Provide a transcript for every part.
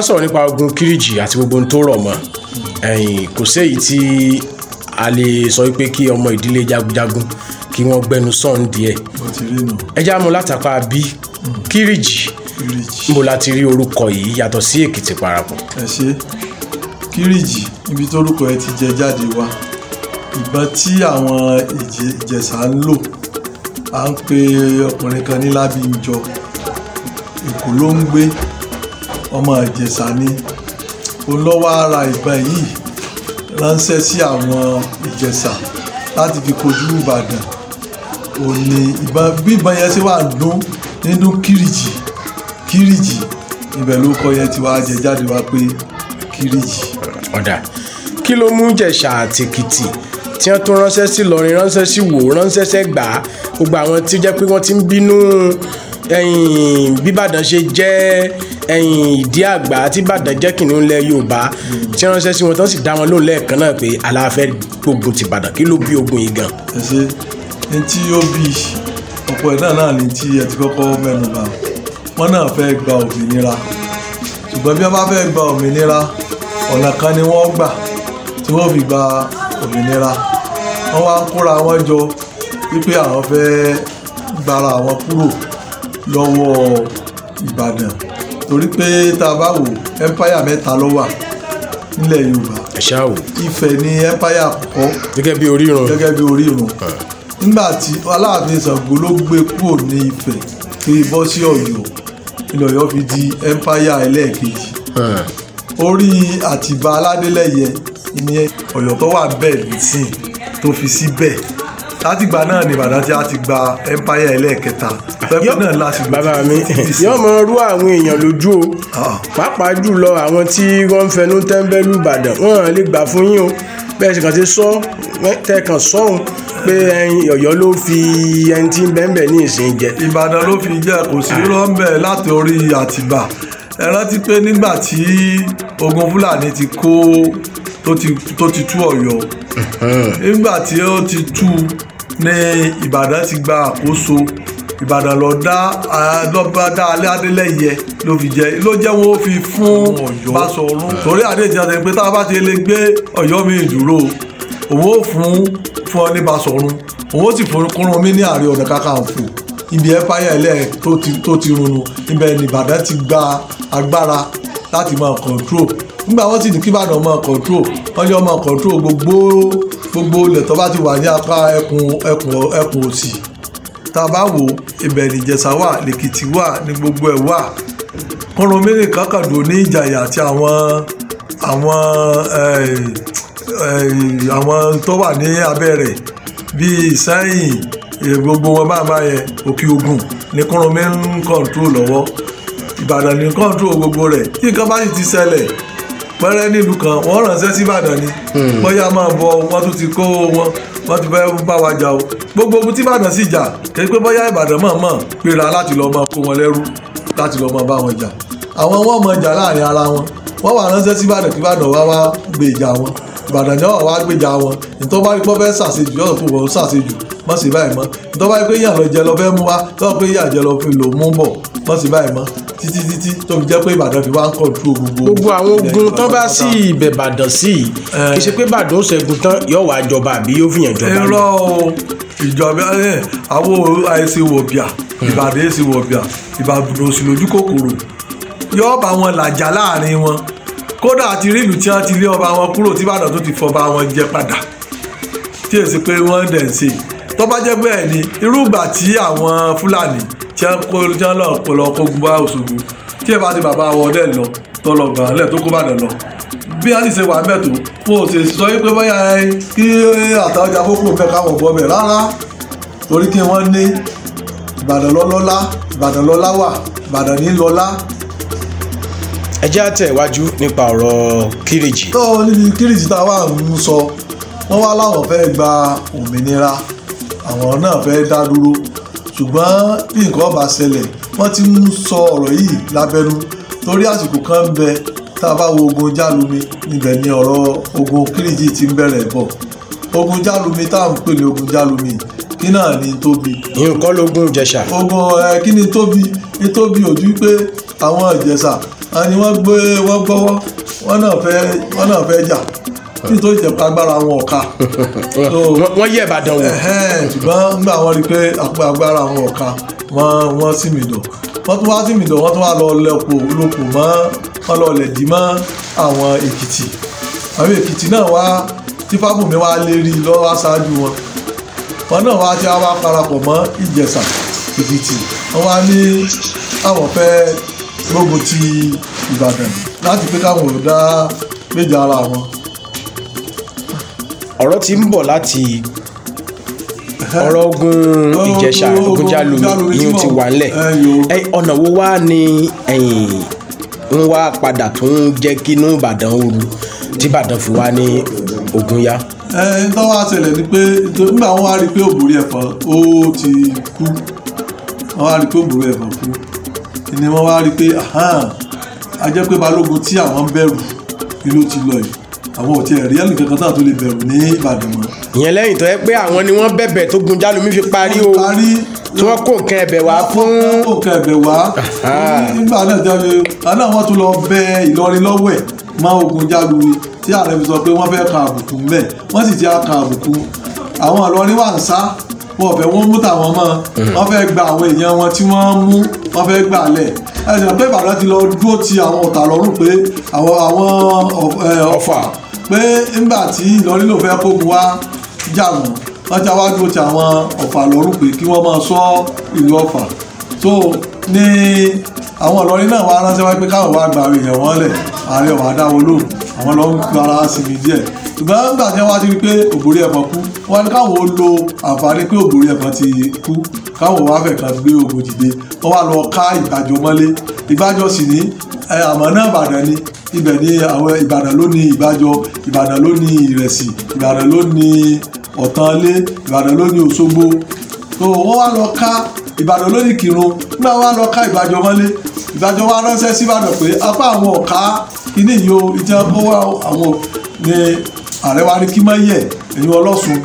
ń sọ̀rọ̀ nípa ogun kíríjì àti gbogbo ohun tó rọ̀ mọ́. Ẹ̀yìn kò séyìí tí a lè sọ wípé kí ọmọ ìdílé jagunjagun kí wọ́n gbẹnu sọ̀n díẹ̀. Bó ti rí nù ẹ já mú látàpá bí kíríjì níbo la ti rí orúkọ yìí yàtọ̀ sí èkìtì parapọ̀? Ẹ ṣe kíríjì ibi tórúkọ ẹ ti jẹ jáde wá. Ìbọn tí àwọn Ìjẹ- ìjẹ̀ṣà ń lò à ń pe ọkùnrin kan ní lábíńjọ èkó ló ń gbé ọmọ ìjẹ̀ṣà ni. Òun ló wá ra ìbọn yìí ránṣẹ́ sí àwọn ìjẹ̀ṣà láti fi kojú ìbàdàn. Ni ìbọn bí ìbọn yẹn ṣe wà dún nínú kíríjì kíríjì ibẹ̀ ló kọ yẹn ti wá jẹ jáde wá pé kíríjì. ọ̀dà kí ló mú jẹ̀ṣà àti èkìtì tí wọ́n tún ránṣẹ́ sí lọrin ránṣẹ́ sí wò ránṣẹ́ sẹ́gbà? Gbogbo àwọn tí jẹ́ pé wọ́n ti ń bínú bíbàdàn ṣe jẹ́ ẹ̀yìn ìdí àgbà tí ìbàdàn jẹ́ kìnìún lẹ̀ yorùbá tí ránṣẹ́ sí wọn tó sì dá wọn lóhùn lẹ́ẹ̀kan náà pé aláfẹ́ gbógun ti ìbàdàn kí ló bí ogun yìí gan. ẹ ní tí ó bí ọ̀pọ̀ ẹ̀ náà ní tí ẹ ti kọ́kọ́ mẹ́nu bà. Wọ́n náà fẹ́ gba òmìnira. Ṣùgbọ́n bí wọ́n bá fẹ́ gba òmìnira ọ̀nà kan ni wọ́n gbà tí wọ́n fi gba òmìnira. Wọ́n wá kóra wọn jọ wípé àwọn fẹ́ gbára àwọn kúrò lọ́wọ́ Ìbàdàn torí pé tá a bá wò empire mẹ́ta ló wà nílẹ̀ Yorùbá. Ifẹ̀ ni empire àkọ́kọ́ gẹ́gẹ́ bí orírun. Gẹ́gẹ́ bí orírun. Nígbà tí aláàfin Ṣàngó ló gbé kúrò ní Ifẹ̀ kí bọ́ sí Ọ̀yọ́ ilẹ̀ Ọ̀yọ́ fi di empire ẹlẹ́ẹ̀kejì. Orí Àtìbà Aládélẹ́yẹ ìyẹn Ọ̀yọ́ tó wà bẹ́ẹ̀ nísìn tó fi sí bẹ́ẹ̀ látìgbà náà ni Ìbàdàn tí a ti gba empire ẹlẹ́ẹ̀kẹta. Pẹ́pẹ́ náà lásìkò bàbá mi yóò mọ rú àwọn èèyàn lójú o. Ah. pàápàá jùlọ àwọn tí wọ́n ń fẹnu tẹ́ńbẹ́lú ìbàdàn wọ́n lè gbà fún yín o. Bẹ́ẹ̀ sì kàn ti sọ tẹ́ẹ̀kan sọ́hun pé ọ̀yọ́ ló fi ẹni tí ń bẹ́ẹ̀ ní ìsìn jẹ. Ìbàdàn ló fi jẹ́ kò sí rọ́ńbẹ́ láti orí Àtìbà ẹ rántí pé nígbà tí ogun Fúlàní ti kó tó ti tú Ọ̀yọ́ nígbà tí ó ti tú ní Ìbàdàn ti gba àkóso Ìbàdàn lọ dá lọ́ba dá alẹ́ Adélẹ́yẹ ló fi jẹ ló jẹ́ wọn ó fi fún Báṣọ̀run torí àdéhùn ti pé tá a bá ti lè gbé Ọ̀yọ́ mi dúró òun ó fún fún ọ ní Báṣọ̀run òun ó sì fún kúrún mi ní Ààrẹ Ọ̀nà Kakanfò ibi ẹ̀fáyà ilẹ̀ tó ti tó ti runu ibẹ̀ ní Ìbàdàn ti gba agbára láti máa control. Nígbà wọ́n sì ní kí Ìbàdàn máa control wọ́n wọ́n máa control gbogbo gbogbo ilẹ̀ tó bá ti wà ní apá ẹkùn ẹkùn ẹkùn òsì. Tá a bá wò ibẹ̀ ní Ìjẹ̀ṣà wà lèkìtì wà ní gbogbo ẹ̀ wà. Kúrún mi nìkan kàdó ní Ìjàyè àti àwọn àwọn àwọn tó wà ní abẹ́ rẹ̀ bíi Ìṣẹ́yìn gbogbo wọn máa máa yẹ òkè ogun ní kúrúnmí ń kọ́ńtró lọ́wọ́. Ìbàdàn ní kọ́ńtró gbogbo rẹ̀. Tí nǹkan bá sì ti ṣẹlẹ̀ pẹ́rẹ́ nílùú kan wọ́n ránṣẹ́ sí ìbàdàn ni. Bóyá máa bọ wọ́n tún ti kó wọn wọ́n ti fẹ́ bá wa jà o. Gbogbo ogun tí ìbàdàn sì jà kí pé bóyá ìbàdàn mọ̀ mọ̀ péra láti lọ́ọ́ máa kó wọn lẹ́rú láti lọ́ọ́ máa bá wọn jà. Àwọn wọn mọ̀ jà láàárín ara wọn. Wọ́n wà ránṣẹ́ sí ìbàdàn kí ìbàdàn wá wá gbé ìjà wọn. Ìbàdàn ni wọ́n wá gbéjà wọn. Nítorí wọ́n bá fẹ́ ṣàṣejù yọ̀ọ́ tó wọ́n ṣàṣejù. Mọ̀ sí báyìí mọ́. Nítorí wọ́n bá rí pé yàn lọ jẹ lọ fẹ́ mú wá tọ́wọ́ pé yàn jẹ lọ fi lò mú bọ̀ mọ̀ sí báyìí mọ́ títí títí tó fi jẹ́ pé ìbàdàn fi wá ń kọ̀ọ̀tù gbogbo. gbogbo àwọn ogun tán bá sí ibẹ̀ bàdàn sí. I kì í ṣe pé bàdàn ó ṣẹ́gun tán yóò wá jọba àbí yóò fìyàn jọba lọ. irọ́ o. Ìjọba ẹ̀ àwọn àìsí wọ̀bìà ìbàdàn èsì wọ̀bìà ìbàdàn òsì lójú kòkòrò. Yóò bá wọn làjà láàárín wọn. Kódà àti rí ìlú tí wọ́n ti lé ọba wọn kúrò tí ìbàdàn tó ti fọba wọn jẹ padà. Tí èsì pé wọ́n dẹ̀ ń ṣe. Tó bá jẹ́ bẹ́ẹ̀ ni irúgbà tí àwọn fúlàní tí wọ́n kó tí wọ́n lọ pọ̀lọ́ kógun bá Òṣogbo. Tí ẹ bá ti bàbá wọn dẹ̀ lọ tó lọ gbà lẹ̀ tó kó bàdàn lọ. Bí wọ́n sì ṣe wà mẹ́tò wọn ò sì sọ pé bóyá kí àtàwọn fókù fẹ́ káwọn bọ́ bẹ̀ rárá. Torí kí wọ́n ní Ìbàdàn lọ́lọ́lá Ìbàdàn lọ́lá wà Ìbàdàn ní lọ́lá. Ẹ jẹ́ àtẹ̀wájú nípa ọ̀rọ̀ kíríjì. tó níbi kíríjì tá a wà ń sọ wọ́n wá láwọn fẹ́ gba òmìnira. Àwọn náà fẹ́ dá dúró ṣùgbọ́n bí nǹkan bá ṣẹlẹ̀ wọ́n ti ń sọ ọ̀rọ̀ yìí lábẹ́nu torí àsìkò kan ń bẹ tá a bá wo ogun jálumi níbẹ̀ ni ọ̀rọ̀ ogun kíríjì ti ń bẹ̀rẹ̀ bọ̀. Ogun jálumi tá à ń pè ní ogun jálumi kí náà ní tóbi? Ìyẹn kọ́ lógún jẹ̀ṣà. ogun ẹ kí ni tóbi? Ní tóbi ojú pé àwọn ìjẹ̀ṣà ni wọ́n gbé wọ́n gbọ́wọ́ wọ́n náà fẹ́ wọ́n náà fẹ́ jà nítorí ìjẹ̀pá agbára wọn ọ̀ka. Wọ́n- wọ́n yẹ̀ ìbàdàn wò. Ṣùgbọ́n nígbà wọn rí i pé apá agbára wọn ọ̀ka wọ́n wọ́n sì mì dọ̀. Wọ́n tún wá sí mì dọ̀ wọ́n tún wá lọ lẹ́pọ̀ lóko mọ́ wọ́n lọ lẹ̀dí mọ́ àwọn èkìtì. Àwọn èkìtì náà wá tí fábùnmi wá lérí lọ́wọ́ aṣáájú wọn. Wọn náà wá tí a wá parapọ̀ mọ́ ìjẹ̀ṣà èkìtì. Wọ́n wá ní àwọn fẹ́ gbógun ti ìbàdàn láti pé káwọn ò dá méjì ara wọn ọ̀rọ̀ ti ń bọ̀ láti ọ̀rọ̀ ogun ìjẹ̀ṣà Ogun- ogun jálù Jálù ìyún ti wà ńlẹ̀ ẹ. Ẹ, ọ̀nà wo wá ni ń wá padà tó ń jẹ́ kí inú ìbàdàn ooru tí ìbàdàn fi wá ní ogun yá ẹ ń tọ́ wá ṣẹlẹ̀ ni pé tó- nígbà wọn wá rí i pé òbúrí ẹ̀fọn ó ti kú. Wọn wá rí i pé òbúrí ẹ̀fọn kú. Ni wọ́n wá rí i pé a jẹ́ pé balógun tí àwọn ń bẹ̀rù ni ló ti lọ yìí àwọn ò tiẹ̀ rí ẹnì kankan náà tó lè bẹ̀rù ní ìbàdàn mọ́. ìyẹn lẹ́yìn tó yẹ pé àwọn ni wọ́n bẹ̀bẹ̀ tó gun jálù mi fi parí o. Tí wọ́n kó nǹkan ẹ̀bẹ̀ wá fún. Kó nǹkan ẹ̀bẹ̀ wá. Nígbà náà jáde àná wọn tún lọ bẹ Ìlọrin lọ́wọ́ ẹ̀ mọ́ ogun Jálùwí tí ààrẹ fi sọ pé wọ́n fẹ́ kan àbùkù mbẹ̀ wọ́n sì ti kan àbùkù. Àwọn Ìlọrin wà ń sá wọn fẹ́ wọ́n mú tàwọn mọ́. Wọ́n fẹ́ gba àwọn èèyàn wọn tí wọ́n mú wọ́n fẹ́ gbà lẹ̀ ẹ̀sìn pé Ìbàdàn ti lọ dúró ti àwọn ọ̀tà lọ́rùn pé àwọn Ọ̀fà. pé nígbà tí Ìlọrin ló fẹ́ kógun wá jà wọ́n wọ́n já wá dúró ti àwọn Ọ̀fà lọ́rùn pé kí wọ́n máa ṣọ́ ìlú Ọ̀fà so ní àwọn Ìlọrin náà wá ránṣẹ́ wá pé káwọn wá gba èèyàn wọn lẹ̀ ààrẹ wàá dá wọn lóhùn àwọn lọ ń gbára sinmi díẹ̀. Ṣùgbọ́n nígbà tí wọ́n ti rí pé ògbórí ẹ̀fọn kú wọ́n ní káwọn ó lo àǹfààní pé ògbórí ẹ̀fọn ti kú káwọn wá fẹ̀ kan gbé ogun dìde. Wọ́n wá lọ ká ìgbàjọ mọ́lé. Ìgbàjọ sì ní àmọ́ náà Ìbàdàn ni ibẹ̀ ni àwọn Ìbàdàn ló ní ìgbàjọ Ìbàdàn ló ní ìrẹsì Ìbàdàn ló ní ọ̀tánlé Ìbàdàn ló ní Òṣogbo. Wọ́n wá lọ ká Ìbàdàn ló ní Kírun wọ́n wá lọ ká ìgbàjọ mọ́lé. Ìgbàjọ wa ránṣẹ́ sí Ìbàdàn pé apá àwọn ọ̀ká kíní yìí o ìjẹ́ kó wá àwọn ní ààrẹ wa ní kí mọ́yẹ̀ ẹ̀yin ọlọ́sùn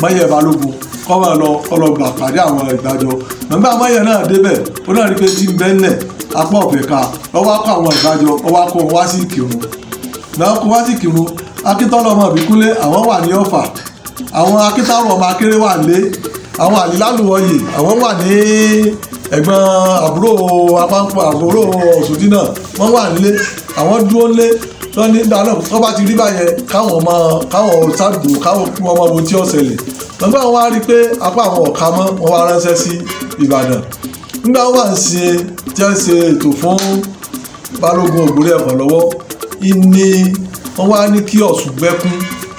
mọ́yẹ̀ balógun kọ́ máa lọ kọ́ lọ gbà pàdé àwọn ìgbàjọ nígbà mọ́yẹ̀ náà débẹ̀ ó náà rí pé tí ń bẹ́ńlẹ̀ apá ọ̀fẹ́ ká lọ́wọ́ kọ́ àwọn ìgbàjọ ọwọ́ wọn wá sí náà wá lé àwọn àlìlálùwọ̀yè àwọn wà ní ẹ̀gbọ́n àbúrò apáńpọ̀ àbúrò ọ̀ṣùdínà wọ́n wà nílé àwọn dúró lé lọ́ní dáná tó bá ti rí báyẹn káwọn ọmọ káwọn ṣáàdù káwọn kí wọ́n mọ ohun tí ó ṣẹlẹ̀. Nígbà wọn wá rí i pé apá àwọn ọ̀ka mọ́ wọn wá ránṣẹ́ sí Ìbàdàn. Nígbà wọn wà ń ṣe tí wọ́n ṣe ètò fún balógun ògbórí ẹ̀fọ́ lọ́wọ́ ìní wọ́n wá ní kí Ọ̀ṣun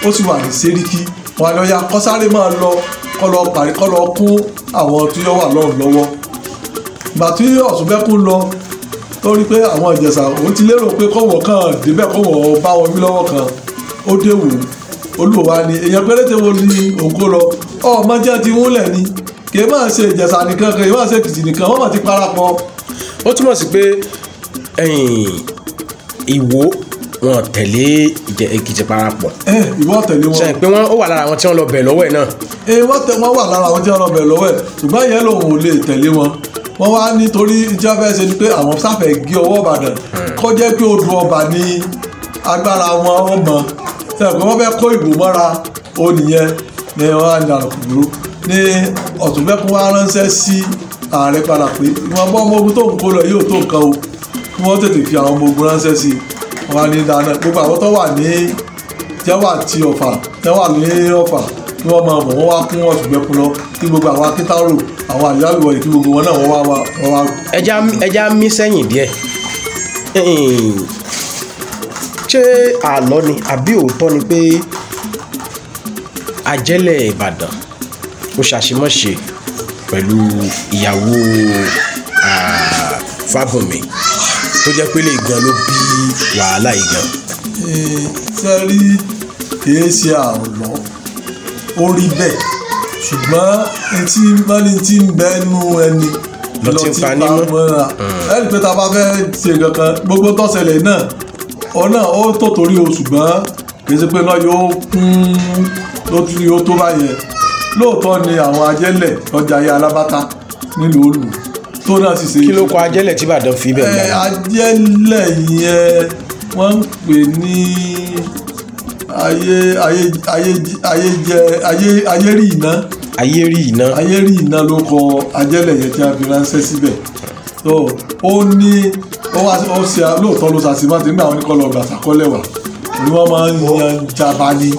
ó sì wà ní Sẹ́ríkí wọn lọ ya kọ́sáré máa lọ kọ́ lọ parí kọ́ lọ kún àwọn tí yọ wà lọ́rùn lọ́wọ́. Ìgbà tí Ọ̀ṣun gbẹ́kún lọ ó rí pé àwọn Ìjẹ̀ṣà òun ti lérò pé kọ́wọ́ kan débẹ̀ kọ́wọ́ bá wọn wí lọ́wọ́ kan. Ó dé wò ó olùwà ni èèyàn péréte wo ni òun kó lọ ọmọ jẹ́ ti múlẹ̀ ni. Kì í máa ṣe Ìjẹ̀ṣà nìkan kì í máa ṣe Èkìtì nìkan wọ́n máa ti parapọ̀. Ó túmọ̀ sí pé Ìwó wọn tẹ̀lé Èkìtì parapọ̀. Ẹ ìwọ tẹ̀lé wọn. ṣe pé wọ́n ó wà lára àwọn tí wọ́n lọ bẹ̀ lọ́wọ́ ẹ̀ náà? Ee wọ́n tẹ wọ́n wà lára àwọn tí wọ́n lọ bẹ̀rẹ̀ lọ́wọ́ ẹ̀. Ṣùgbọ́n ìyẹn lòun ò lè tẹ̀lé wọn. Wọ́n wá nítorí wọ́n fẹ́ ṣe ni pé àwọn sáfẹ́ gé ọwọ́ Ìbàdàn. Kó jẹ́ pé odò ọba ní agbára wọn ọmọ sẹ́yìn pé wọ́n fẹ́ kó ìbò mọ́ra? Ó nìyẹn. Ní wọ́n á dànù kúrú ní ọ̀túnbẹ́kún wá ránṣẹ́ sí ààrẹ padà pé ìwọ̀n bọ́ ọmọ ogun tó ń kó lọ yóò tó nǹkan o. Kí wọ́n tètè fi àwọn ọmọ ogun ránṣẹ́ sí i wọ́n á ní dáná. Gbogbo àwọn tó wà ní tẹ́wà ti ọ̀fà tẹ́wà ní ọ̀fà kí wọ́n máa bọ̀ wọ́n wá kún ọ̀túnbẹ́kún lọ kí gbogbo àwọn akíntárò àwọn àyálùwọ̀ yìí kí gbogbo wọn náà wọ́n wá wọ́n wá. ẹja mí sẹ́yìn díẹ̀. Ṣé àlọ́ ni àbí òótọ́ ni pé ajẹ́lẹ̀ Ìbàdàn ó ṣàṣemọ́ṣe pẹ̀lú ìyàwó Fábùnmi tó jẹ́ pé lè gan ló bí wàhálà yìí gan. Ṣe rí kìí ṣe àrùlọ ó rí bẹ́ẹ̀. Ṣùgbọ́n etí mọ́ni tí ń bẹ́nu ẹni Lọ ti pa mọ́ra. Ẹni pé tá a bá fẹ́ ṣe kankan gbogbo tó ṣẹlẹ̀ náà ọ náà ó tó torí o ṣùgbọ́n kìí ṣe pé náà yóò kún ló tún yóò tó báyẹn. Lóòótọ́ ni àwọn ajẹ́lẹ̀ lọ́jà ayé alábátá nílùú olù tó náà sì ṣe kí ló kọ ajẹ́lẹ̀ tí ìbàdàn fi bẹ̀ gbà? Ajẹ́lẹ̀ yẹn wọ́n ń pè ní ayé ayé ayé ayé jẹ ayé ayé rí iná. Ayé rí iná. Ayé rí iná ló kọ ajẹ́lẹ̀ yẹn tí a fi ránṣẹ́ síbẹ̀. Tó ó ní ó wá ó ṣe lóòótọ́ ló ṣàṣìmọ́tì nígbà wọn ní kọ́ lọ gbà sàkọ́lẹ̀ wà ni wọ́n máa ń yan jaba ni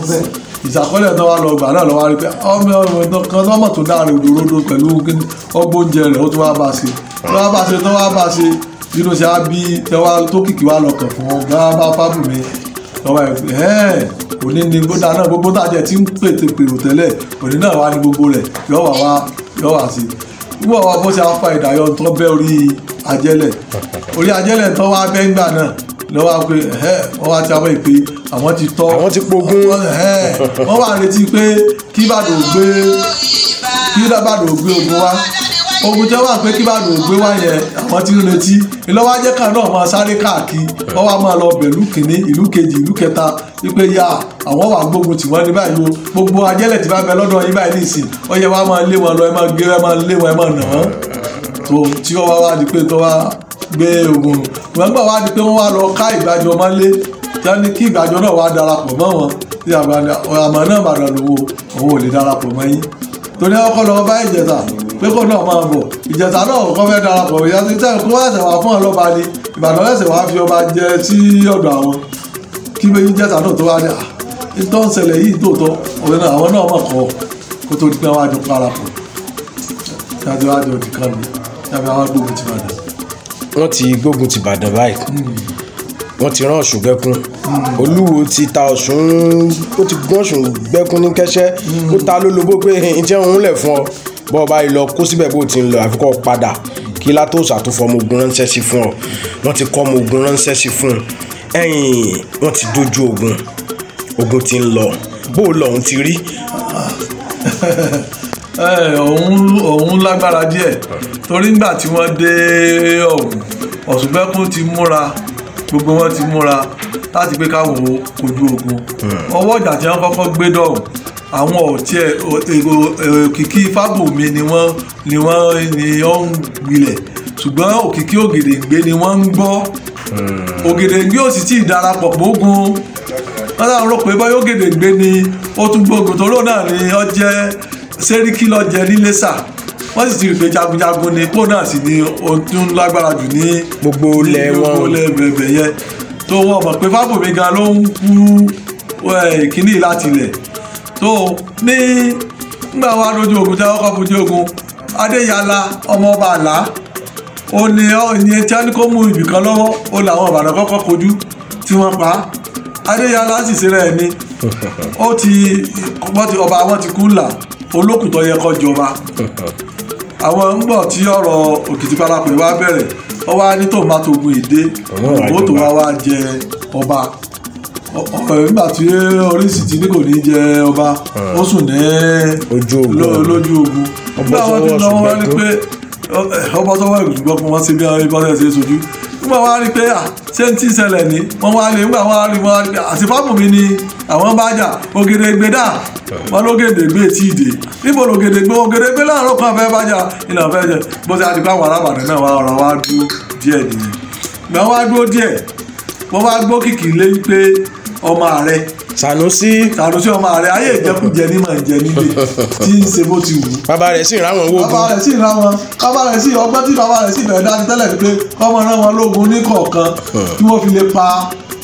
ìsàkọ́lẹ̀ tó wá lọ gbà náà lọ́wọ́ rí pé ọmọ ọmọ kan tó mọ̀ tó dáre òdòdó pẹ̀lú ọgbọ́n oúnjẹ rẹ̀ ó tó wá bá ṣe tó wá bá ṣe tó wá bá ṣe nínú ṣe á bí tẹwa tó kìkì wá lọ kàn fún ọ̀gá bá fábùmí lọ́wọ́ ẹ̀ pé ẹ́ẹ̀ òní ni gbódà náà gbogbo tàjẹ́ tí ń pètè pèrò tẹ́lẹ̀ òní náà wá ní gbogbo rẹ̀ yọ wà wá yọ wà sí wọ́n wá bó lọ́wọ́ pé ẹ̀ wọ́n wá ti àwọn ìpè àwọn ti tọ́. Àwọn ti pogun. ẹ̀ wọ́n wá retí pé kí Ìbàdàn gbé kí Ìbàdàn gbé ogun wá. Ogun tẹ́ wà pé kí Ìbàdàn gbé wá yẹn àwọn ti ń retí. Ìlọ́wọ́ ajẹ́ kan náà máa sáré káàkiri. Wọ́n wá máa lọ bẹ̀lú kìíní ìlú kejì ìlú kẹta. Wípé ya àwọn wà gbógun tì wọ́n ní báyìí o. Gbogbo ajẹ́lẹ̀ tí bá bẹ lọ́dọ̀ yín báyìí nìsín ó yẹ wá máa lé wọn lọ ẹ máa gé ẹ máa lé wọn ẹ máa nà wọ́n tó tí wọ́n wá wá di pé tó wá gbé ogun wọ́n gbà wá di pé wọ́n wá lọ ká ìgbàjọ máa lé tí wọ́n ní kí ìgbàjọ náà wá darapọ̀ mọ́ wọn. Tí àmọ́ náà bàdàn lówó òun ò lè darapọ̀ mọ́ yín. Torí ọkọ lọ bá ìjẹta pé kó náà máa bọ̀. Ìjẹta náà kọ́ fẹ́ darapọ̀ ìyá tí tẹ́ kó wá fún ọlọ́ba ni. Ìbàdàn ẹsẹ̀ wá fi ọba jẹ sí ọ̀dọ̀ àwọn. Kí méjì jẹta náà tó wá dé ìtọ́ ń ṣẹlẹ̀ yìí tòótọ́ òun náà àwọn náà mọ̀ kọ́. Kó tó di pé wọ́n á jọ parapọ̀. Yàtọ̀ wá jọ di kan ní yàtọ̀ wá gbógun ti bàdàn. Wọ́n ti gbógun ti ìbàdàn báyìí. Wọ́n ti rán ọ̀ṣun gbẹ́kún. Olúwo ti ta ọ̀ṣun ó ti gún ọ̀ṣun gbẹ́kún ní kẹ́sẹ́ ó ta ló lobó pé n tí wọ́n ń lẹ̀ fún ọ. Bọ́ ọ báyìí lọ kó síbẹ̀ bó ti ń lọ àfikọ́ padà kí látòsà tó fọ ọmọ ogun ránṣẹ́ sí fún ọ. Wọ́n ti kọ́ ọmọ ogun ránṣẹ́ sí fún un. Ẹ̀yìn wọ́n ti dojú ogun. Ogun ti ń lọ. Bó o lọ òun ti rí òun òun lágbára díẹ̀. Torí nígbà tí wọ́n dé ọ̀hún ọ̀ṣùnbẹ́kún ti múra gbogbo wọn ti múra láti pé káwọn kojú ogun. Ọwọ́ ìjà tí wọ́n kọ́kọ́ gbé dọ̀hún àwọn ọ̀tí òkìkí fábùmí ni wọ́n ni wọ́n ni ó ń gbilẹ̀. Ṣùgbọ́n òkìkí ògèdèǹgbé ni wọ́n ń gbọ́. Ògèdèǹgbé ò sì tí ì darapọ̀ mógun wọ́n náà rò pé bọ́yọ̀ ògèdèǹgbé ni ó tún gbógun tó lóun náà ni ó jẹ́ sẹ́ríkì lọ́jẹ́ nílẹ́sà wọ́n sì ti rí pé jagunjagun ni ipò náà sì ni tó ń lágbára jù ní Gbogbo ilẹ̀ wọn. gbogbo ilẹ̀ bẹ̀bẹ̀ yẹn. Tó wọ́n mọ̀ pé fábùmí gan ló ń kú kínní láti ilẹ̀. Tó ní nígbà wa lójú ogun tí wọ́n kọ́ fojú ogun adéyàlá ọmọ ọba àlá ó ní ìyẹn tí wọ́n ní kó mú ibìkan lọ́wọ́ ó làwọn ìbàdàn kọ́kọ́ kojú tí wọ́n pa á. Adéyàlá sì ṣe rẹ̀ ni. Ó ti ọba wọn ti kú là olókùn tó yẹ kó jọba. Àwọn ń bọ̀ tí ọ̀rọ̀ òkìtì parapọ̀ wá bẹ̀rẹ̀. Ọ wá ní tòun bá tógun ìdé Òun tó wá wá jẹ ọba. Nígbà tí oríṣi ti ní kò ní jẹ ọba ó sùn ní lójú ogun. Nígbà wọn ti lọ wọn wá rí pé ọ- ọbọ sọwọ ìgbìgbọ́ fún wọn sí bí wọn ṣe sojú nígbà wọn wá rí pé à ṣé ń tí ṣẹlẹ̀ ní wọn wá lè nígbà wọn wá rí wọn wá rí àti fábùmí ni àwọn bá jà. Ògèdègbè dà. Wọn lógèdègbè tí ì dé. Níbo lògèdègbè ògèdègbè láàárọ̀ kan fẹ́ bá jà. Ìlà fẹ́ jẹ. Bó ṣe àti pé àwọn náà wà ọ̀rọ̀ wá dúró díẹ̀ nìyẹn. Ìgbà wọn dúró díẹ̀ wọn wá gbọ́ kìkì lé pé ọmọ ààrẹ Sanusi Sànúsí ọmọ ààrẹ ayé ìjẹkújẹ ní màá jẹ nílé tí ń ṣe bó ti wù. Bàbá rẹ̀ sì ráwọn owó bàbá ogun rẹ̀ sì ra wọn bàbá rẹ̀ sì ọgbọ́n tí bàbá rẹ̀ sì bẹ̀rẹ̀ dání tẹ́lẹ̀ ni pé kọ́mọ náà wọn lógun ní kọ̀ọ̀kan kí wọ́n fi lè pa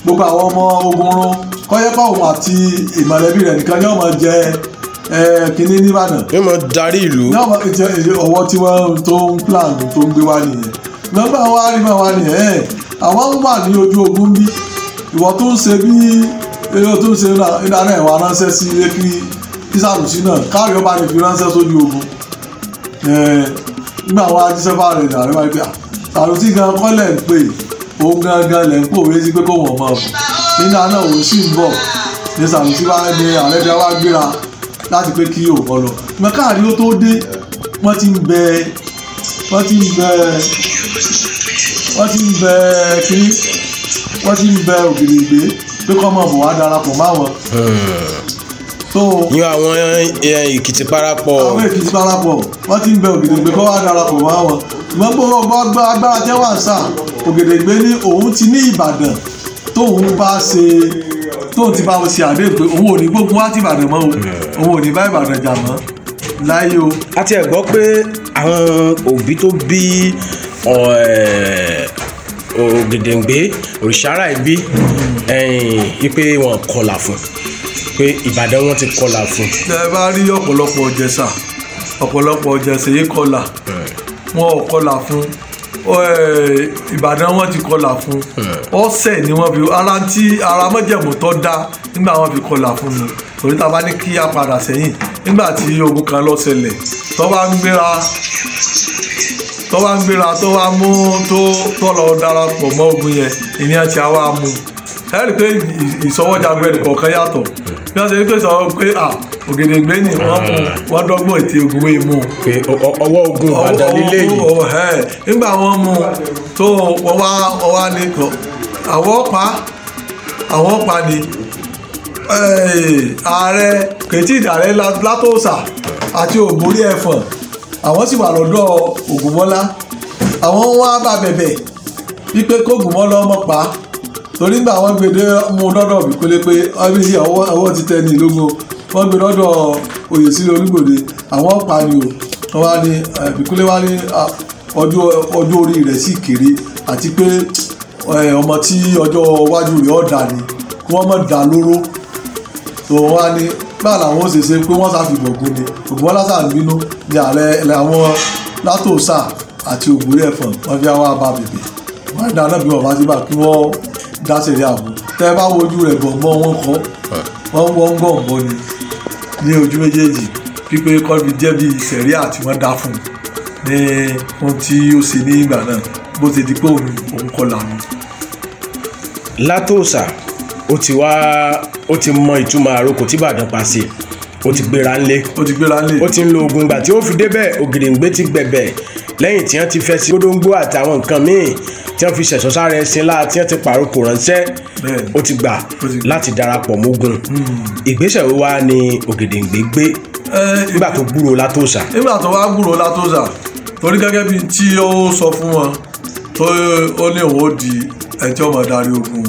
gbogbo àwọn ọmọ ogun run. Kọ́yẹ́pọ̀ òun àti ìmọ̀lẹ́bí rẹ̀ nìkan ni wọ́n máa jẹ kínní nìbàdàn yóò mọ darí ìlú. Ọwọ́ tí wọ́n tó ń plan tó ń gbé wá nìyẹn. Nígbà wá rí mọ́ nìyẹn àwọn ń wà ní ojú ogun bí. Ìwọ tó ń ṣe bí eré tó ń ṣe ìdáná ẹ̀wà ránṣẹ́ sí ilé kí kí Sànúsí náà káàrí ọba lè fi ránṣẹ́ sójú ogun. Nígbà wá jíṣẹ́ bá rẹ̀ dàrí wáyé pé Sànúsí gan kọ́ lẹ̀ ń pè òun gangan lẹ̀ ń pòwé sí pé kó wọ́n bọ̀ nínú àná òun sì ń bọ̀ ní Sànúsí bá ní ààrẹ bí wá gbéra láti pé kí òun kọ́ lọ. Mẹ́káàrí ó tó dé wọ́n ti ń bẹ wọ́n ti ń bẹ wọ́n ti ń bẹ kiri wọ́n ti ń bẹ Ògèdèngbé pé kọ́ mọ̀ bọ̀ wá darapọ̀ máwọn so yan àwọn eh, èkìtì parapọ̀. àwọn èkìtì parapọ̀ wọ́n ti ń bẹ ògèdègbè kọ́ wá darapọ̀ ṣùgbọ́n gbogbo ọgbọ́n agbá- agbára tí wọ́n sà ògèdègbè ní òun ti ní ìbàdàn. Tóun bá ṣe tóun ti bá wọn ṣe àdéhùn pé òun ò ní gbógun wá ti ìbàdàn mọ́ o. Òun ò ní bá ìbàdàn jà mọ́. Láyé o. A ti ẹ̀ gbọ́ pé àwọn òbí tó bí ògèdèǹgbé òrìṣàrà ìbí ipe wọn kọlà fún pé ìbàdàn wọn ti kọlà fún. Ẹ bá rí ọ̀pọ̀lọpọ̀ ọ̀jẹ̀sà ọ̀pọ̀lọpọ̀ ọ̀jẹ̀sà yìí kọlà. Wọn ò kọlà fún. Ìbàdàn wọn ti kọlà fún. Ọ̀sẹ̀ ni wọ́n fi ara tí ara mọ́jẹ̀mú tó dá nígbà wọn fi kọlà fún mi torí tá a bá ní kí a padà sẹ́yìn nígbà tí ogun kan lọ ṣẹlẹ̀ tó bá ń gbéra tó bá ń gbéra tó wá mú tó tó lọ darapọ̀ mọ́ ogun yẹn ìyẹn ti àwa mú. Ẹ rí i pé ìsọwọ́jàgbẹ́ nìkọ̀ọ̀kan yàtọ̀. Bí wọ́n ṣe ní pé sọ pé à ògèdègbè ni wọ́n mú wọ́n dọ́gbọ́n ètè ogun wé mú. Pé ọwọ́ ogun ìbàdàn lílé yìí nígbà wọ́n mú tó wọ́n wá wọ́n wá ní kọ́. Àwọn pa àwọn pa ni ààrẹ kètì ìdàrẹ látòsà àti ògbórí ẹ̀fọ̀n àwọn sì wà lọ́dọ̀ ògùnmọ́lá àwọn wá bá bẹ̀bẹ̀ wípé kógùnmọ́lá ọmọ pa. Torí nígbà wọn gbé dé mú lọ́dọ̀ bìkúlé pé ọbí yìí ọwọ́ ti tẹ ní ìlógún wọn gbé lọ́dọ̀ oyèsílẹ̀ olúgbòde. Àwọn pa ni o. Wọn wá ní bìkúlé wá ní ọjọ́ orí rẹ̀ sì kéré àti pé ọmọ tí ọjọ́ iwájú rẹ̀ ọ̀dà ni kí wọ́n mọ̀ dá lóró. Tó wá ní báà làwọn ó ṣe ṣe pé wọ́n ṣàfihàn ògùn ni? Ògùn wọn lásà ń bínú ní ààrẹ àwọn látòsà àti ògbórí ẹ̀fọ̀n wọ́n fi àwọn àbá bèbè. Wọ́n dá náà bí wọ́n bá ti bá kí wọ́n dá sẹ̀rí àbò tẹ́ ẹ bá wojú rẹ̀ gbọ̀ngbọ̀n wọn kọ́. Wọ́n wọ́n ń gbọ̀ngbọ̀n ni. Ní ojú méjèèjì pípé kọ́bi jẹ́ bí sẹ̀rí àti wọ́n dá fún un ní ohun tí ó ṣe ní ìgbà náà. Bó ti di pé òun òun kọ́ làwọn. látòsà ó ti wá ó ti mọ ìtumọ̀ àrokò tí ìbàdàn pa sí. Ó ti gbéra ńlé. Ó ti gbéra lé ó ti ń lo ogun ìgbà tí ó fi débẹ̀ ògèdèǹgbé ti gbẹ̀bẹ̀. Lẹ́yìn tí wọ́n ti fẹ́ sí gbódóńgbó àtàwọn nǹkan míì tí wọ́n fi ṣẹ̀ṣọ́ sára ẹṣin láà tí wọ́n ti pàrokò ránṣẹ́. Ó ti gbà láti darapọ̀ mógun. Ìgbésẹ̀ wo wá ni ògèdèǹgbé gbé? Nígbà tó gbúrò látòsà. Nígbà tó wá gbúrò látòsà torí gẹ́gẹ́ bíi tí ó sọ fún wọn tó ó ní òun ó di ẹjọ́ ọmọ darí ogun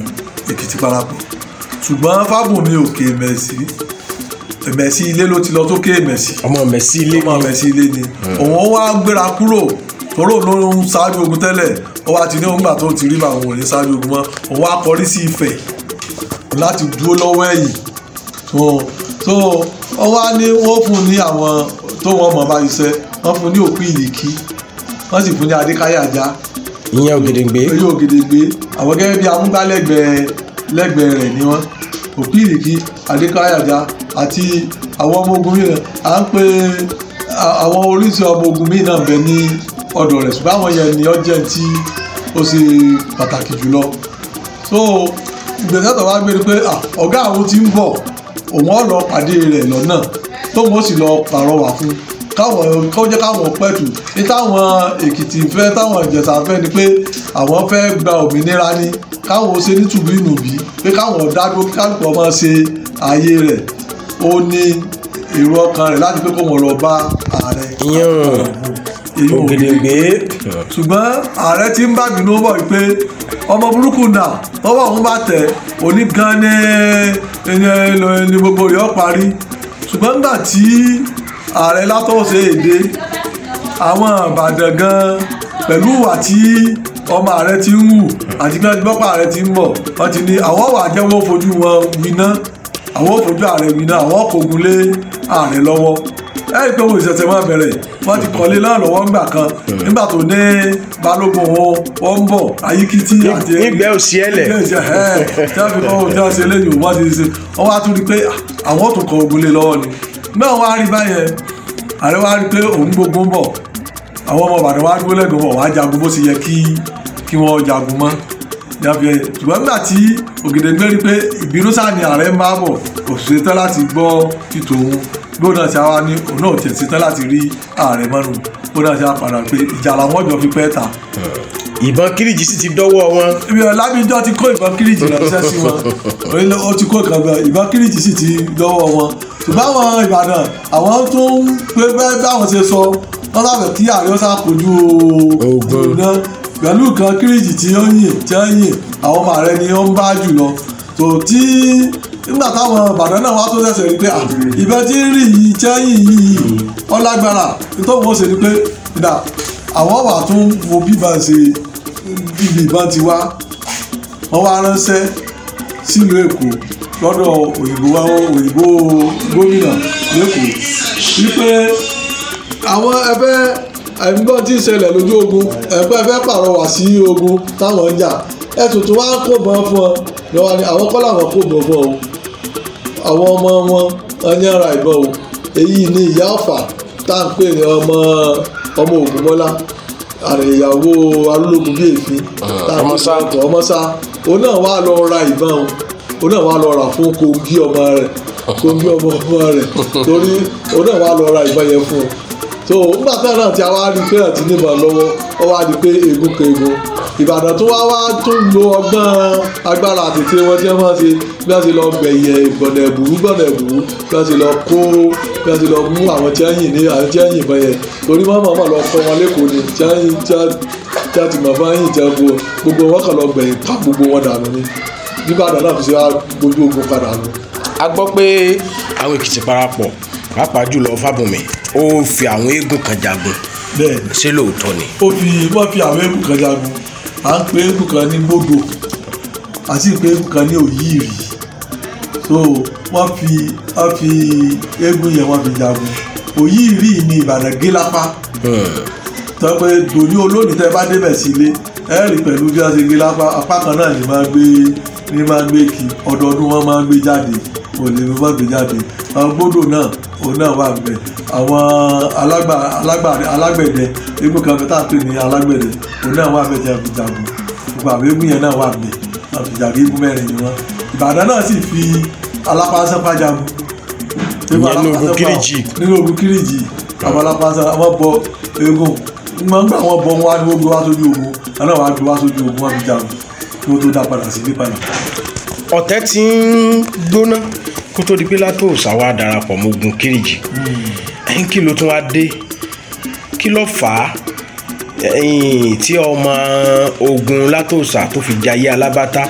èkìtì parapọ̀ ṣùgbọ́n fábùnmi òkè mẹ̀sí mẹ̀sí ilé ló ti lọ tó ké mẹ̀sí ọmọ mẹ́sì ilé. Ọmọ mẹ̀sí ilé ni. Òun wá gbéra kúrò. Tóró ló ń ṣáájú ogun tẹ́lẹ̀. Ó wá ti ní òun gbà tó ti rí báwọn ò ní ṣáájú ogun mọ́. Òun wá kọrí sí Ifẹ̀ láti dúró lọ́wọ́ ẹ̀yìn. So wọ́n wá ní wọ́n fún ní àwọn tó wọ́n mọ̀ bá iṣẹ́. Wọ́n fún ní òkú ìlìkí wọ́n sì fún ní adékáyàjá ìyẹn ògèdèǹgbé orí ògèdègbé àwọn gẹ́gẹ́ bí amúgbálẹ́gbẹ̀ẹ́ lẹ́gbẹ̀ẹ́ rẹ̀ ni wọ́n. Òkú ìlìkí adékáyàjá àti àwọn ọmọ ogun mìíràn à ń pe àwọn oríṣi ọmọ ogun náà bẹ ní ọ̀dọ̀ rẹ̀ ṣùgbọ́n àwọn yẹn ni ọjẹ́ tí ó ṣe pàtàkì jùlọ. So ìgbésẹ̀ tó wá gbé ni pé ọ̀gá àwọn ti ń bọ̀ òun ọ̀ lọ pàdé rẹ̀ lọ́nà tóun ó sì lọ pàrọwà fún káwọn kó jẹ́ káwọn pẹ̀tù. Ní táwọn èkìtì fẹ́ táwọn ìjẹ̀ṣà fẹ́ ni pé àwọn fẹ́ gba òmìnira ni káwọn ṣe ní tùbí ìnùbí pé káwọn dádó kálukú ọmọ ṣe ààyè rẹ̀. Ó ní èrò ọkàn rẹ̀ láti pé kó wọn lọ bá ààrẹ. Ìyẹn èyí ò ògèdèǹgbé ṣùgbọ́n ààrẹ ti ń bá bínú bọ̀ wípé ọmọ burúkú náà lọ́wọ́ òun bá tẹ̀ òní gan ni gbogbo ó parí. Ṣùgbọ́n nígbà tí ààrẹ látọ̀ọ̀sẹ̀ èdè àwọn àbàdàn gan pẹ̀lú ìwà tí ọmọ ààrẹ ti ń wù àti wọ́n ti gbọ́pọ̀ ààrẹ ti ń bọ̀. Wọ́n ti ní àwọn wà jẹ́ wọ́n fojú wọn winá. Àwọn fojú ààrẹ winá. Àwọn kògùn lé ààrẹ lọ́wọ́. Ẹ rí i pé òun ìṣẹ̀ṣẹ̀ máa bẹ̀rẹ̀. Wọ́n ti kọ́lé náà lọ́wọ́ ńgbà kan. Nígbà tó ní balógun wọn wọ́n ń bọ̀. Ayíkítí àti nígbẹ́ òsì ẹ̀lẹ̀ nígbà ìṣe ẹ̀ tí wọ́n fi kọ́ ohun tí wọ́n ṣe lẹ́yìn wọ́n ti ṣe. Wọ́n wá tún rí i pé àwọn tó kọ ogun lé lọ́wọ́ ni. Nígbà wọn wá rí báyẹn ààrẹ wá rí i pé òun gbogbo ń bọ̀. Àwọn ọmọ Ìbàdàn wá dúró lẹ́gbẹ̀ẹ́ wọn wá jagun bó ṣe yẹ kí kí wọ́n jagun mọ́. Yàfẹ́ ṣùgbọ́n nígbà tí Ògèdèngbé rí pé ìbínú sáà ni ààrẹ ń bá bọ̀ kò ṣe tán láti gbọ́ títò òun. Gbọ́dọ̀ tí a wá ní òun náà ṣe tán láti rí ààrẹ mọ́nu. Gbọ́dọ̀ tí a padà pé ìjà làwọn jọ fi pẹ́ ta. Ìbọn kíríjì sì ti dọ́wọ́ wọn. Ibi ọ̀làbíjọ́ ti kó ìbọn kíríjì ránṣẹ́ sí wọn. Ó ti kó ìkan bẹ ìbọn kíríjì sì ti dọ́wọ́ wọn. Ṣùgbọ́n àwọn ìbàdàn àwọn tó ń pé bẹ́ẹ̀ báwọn ṣe sọ wọ́n sábẹ̀ kí ààrẹ ó ṣàkójú Ogun. náà pẹ̀lú nǹkan kíríjì tí ó yìn tí ó yìn àwọn ọmọ rẹ ni ó ń bá jù lọ. Tó tí nígbà táwọn ìbàdàn náà wá tó ṣẹ̀ṣẹ̀ rí pé ìbọn tí ń rí yìí tí ó yìn yìí ọlágbára nítorí wọ́n ṣe ni pé ìdá àwọn wà tún wo bíbọn ṣe ibi ìbọn ti wá. Wọ́n wá ránṣẹ́ sílùú èkó lọ́dọ̀ òyìnbó òyìnbó gómìnà lẹ́kọ̀ọ́ wípé àwọn ẹgbẹ́ ẹ̀gbọ́n tí ń ṣẹlẹ̀ lójú ogun ẹgbẹ́ ẹgbẹ́ pàrọwà sí ogun táwọn ń jà. Ẹ tuntun wá kó bọ́n fún ọ. Àwọn kọ́ làwọn kó bọ́n fún ọ àwọn ọmọ wọn ẹni ara ìbọn o. Èyí ni ìyá ọ̀fà tá à ń pè ní ọmọ ọmọ ògúnmọ́lá. Àrẹ ìyàwó arúlógún bíi èéfín. Pè Ọmọsá. ní ọmọsá òun náà wá lọ ra ìbọn o. Òun náà wá lọ rà fún kogi ọmọ rẹ̀. Kogi ọmọ ọmọ rẹ̀. Torí òun náà wá lọ ra ìbọn yẹn fún un so nígbà tí náà tí a wá rí pé àti níbọn lọ́wọ́ ó wá di pé egun kan egun ìbàdàn tó wá wá tún lo ọgbọ́n agbára àtètè wọn tí wọ́n ṣe bí wọ́n ṣe lọ gbẹ̀yẹ gbọ̀nà ẹ̀bùrú gbọ̀nà ẹ̀bùrú bí wọ́n ṣe lọ kó bí wọ́n ṣe lọ mú àwọn tí wọ́n yìn ní àwọn tí wọ́n yìnbọn yẹn. Torí wọ́n mọ̀ọ́mọ̀ lọ kọ́ wọn lẹ́kọ̀ọ́ ni tí wọ́n yìn tí wọ́n ti mọ̀ fún yìn tí wọ́n. Gbó gbogbo wọn kàn lọ gbẹ̀yìn ká gbogbo wọn dànù ni. Bí ìbàdàn fi ṣe wá gbójú ogun padà nù. a gbọ́ pé àwọn èkìtì parapọ̀ pàápàá jùlọ fábùnmi ó fi àwọn eégún kan jagun. Bẹ́ẹ̀ ni. Ṣé lóòótọ́ ni. ó fi wọ́n fi àwọn eégún kan jagun. À ń pe eégún kan ní gbódò à sì pe eégún kan ní òyìrì. So wọ́n fi wọ́n fi eégún yẹn wọ́n fi jagun. Òyìrì ní ìbàdàn gé lápá. Tọ́ pé dòní olóòní tẹ́ bá débẹ̀ sí ilé ẹ rí pẹ̀lú bí wọ́n ṣe gé lápá apá kan náà ní máa gbé ní máa gbé kí ọdọọdún wọn máa gbé jáde. Òní ló máa gbé jáde. Gbódò náà òun náà wà bẹ̀ àwọn alágbẹ̀dẹ eégún kan fẹ́ tá ń pè ní alágbẹ̀dẹ òun náà wà bẹ̀ tí a fi jagun. Gbogbo àwọn eégún yẹn náà wà bẹ̀ a fi jagun eégún mẹ́rin ni wọ́n. Ìbàdàn náà sì fi alápásápá jagun. Ìyẹn ní ogun Kírìjì. nínú ogun kírìjì àwọn alápánsá àwọn bọ eégún. Wọn gbà wọn bọ wọn wá ní gbé wá sójú ogun. Náà wá gbé wá sójú ogun wọn fi kí wọn tó dá padà sí ilé padà. ọ̀tẹ̀ tí ń gbóná kó tó di pé látòsà wá darapọ̀ mọ́ ogun kéréjì ẹ̀yìn kí ló tún wá dé? Kí ló fà á? Tí ọmọ ogun látòsà tó fi jayé alábátá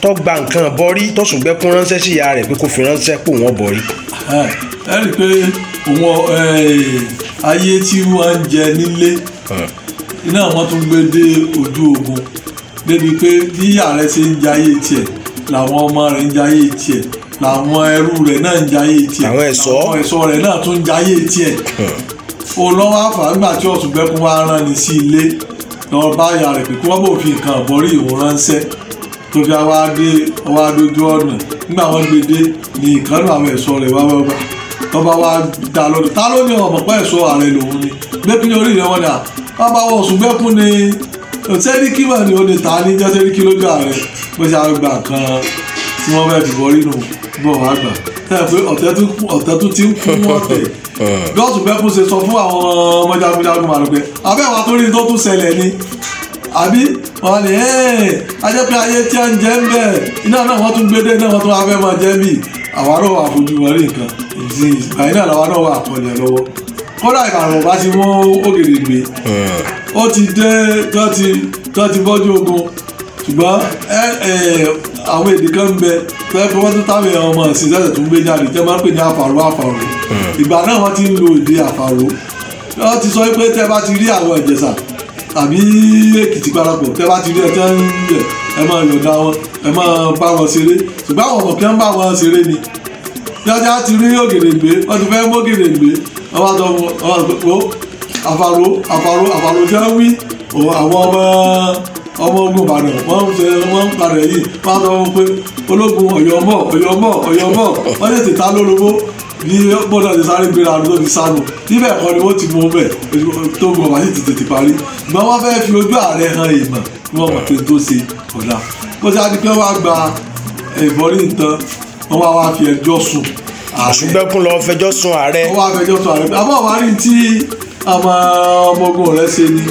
tó gba nǹkan bọ́rí tó sùn gbẹ́kún ránṣẹ́ sí ìyá rẹ̀ pé kó fi ránṣẹ́ pò wọ́n bọ́rí. ẹ rí i pé òun ayé tí wọ́n ń jẹ nílé iná wọn tún gbé dé ojú ogun. Débi pé bí ààrẹ ṣe ń jayé tiẹ̀ làwọn ọmọ rẹ̀ ń jayé tiẹ̀ làwọn ẹrú rẹ̀ náà ń jayé tiẹ̀. Àwọn ẹ̀ṣọ́. rẹ̀ náà tún ń jayé tiẹ̀. Olówó àfàgbà tí ọ̀túnbẹ́kún wá rán ni sí ilé lọ bá ìyá rẹ̀ pé kí wọ́n bò fi nǹkan àbọ̀rí ìwọ̀n ránṣẹ́. Tó fi wá dé wá dójú ọ̀nà. Nígbà wọ́n gbé dé ní ìkànnì àwọn ẹ̀ṣọ́ rẹ̀ wá wá tọ́ba wá dá lọ́dọ̀ ta ló ní ọmọ pẹ́ ẹ̀ṣọ́ ààrẹ lòun ni? Gbẹ́kí ní orí ìyẹn wọn ni. À wọ́n ọ̀túnbẹ́kún ni? Sẹ́ríkì mà ní ta ní jẹ́ sẹ́ríkì lójú ààrẹ? Bó ṣe àgbà kan tí wọ́n fẹ́ fi bọ́rí nù bọ̀ wá gbà. Tẹ́ pé ọ̀tẹ̀ tó ti ń kún ọ̀tẹ̀. Gọ́ọ̀tù bẹ́kún ṣe sọ fún àwọn ọmọ jagunjagun màlúù pé abẹ́wà tó rí tó tún ṣẹlẹ̀ ni? Àbí wọn ni ajẹ́ pé ayé tí a ń jẹ́ ń bẹ̀ iná náà wọ́n tún gbédé náà wọ́n tún wá fẹ́ máa jẹ́ bì àwa náà wà fojú wọn rí nǹkan. Ìdí ìgbàyìn náà làwa náà wà àkọlẹ̀ lọ́wọ́. Kódà ìkàrọ̀ bá ti mú ògèdè gbé. Ó ti dé tó ti bọ́jú ogun. Ṣùgbọ́n ẹ ẹ àwọn èdè kan ń bẹ fẹ́ kí wọ́n tún táwọn èèyàn ọmọ ìsìn sẹ́sẹ̀ tún gbé jáde tẹ́ máa ń pè ní àfàrò àfàrò. Ìgbà náà wọ́n ti ń lo èdè àfàrò. Wọ́n ti sọ pé tẹ́ bá ti rí àwọn ìjẹ̀ṣà tàbí èkìtì parapọ̀ tẹ́ bá ti rí ẹjọ́ ń yẹ ẹ máa yọ̀ǹda wọn ẹ máa bá wọn ṣeré. Ṣùgbọ́n àwọn ọmọ wọ́n bá wọn ṣeré ni. Yọjá ti rí ògèdè gbé wọ́n ti fẹ́ mú ògèdè gbé wọ́n bá tọ́ wọn àfàrò àfàrò jẹ́ wí àwọn ọmọ ọmọ ogun ìbàdàn wọ́n ń ṣe wọ́n ń parẹ̀ yìí. Wọ́n sọ wọn pé ológun ọ̀yọ́mọ̀ ọ̀yọ́mọ̀ ọ̀yọ́mọ̀ wọ́n lè tètè lólobó bí gbọ́dọ̀ ti sáré gbéra ló ti sánú níbẹ̀ kọ́ ni wọ́n ti mú bẹ̀ tó gun ọ̀bà sì ti tètè parí. Ṣùgbọ́n wọ́n fẹ́ẹ́ fi ojú ààrẹ hàn èèmọ̀ kí wọ́n mọ̀ pé tó ṣe ọ̀dà kó sì á di pé wọ́n á gba ìbọ̀rí nǹkan wọ́n wá wá fi ẹjọ́ sùn ààrẹ. Ṣùgbẹ́kùn lọ fẹjọ́ sun ààrẹ. Wọ́n wá fẹjọ́ sùn ààrẹ. Àmọ́ wàá rí tí ọmọ ọmọ ogun rẹ̀ ṣe ni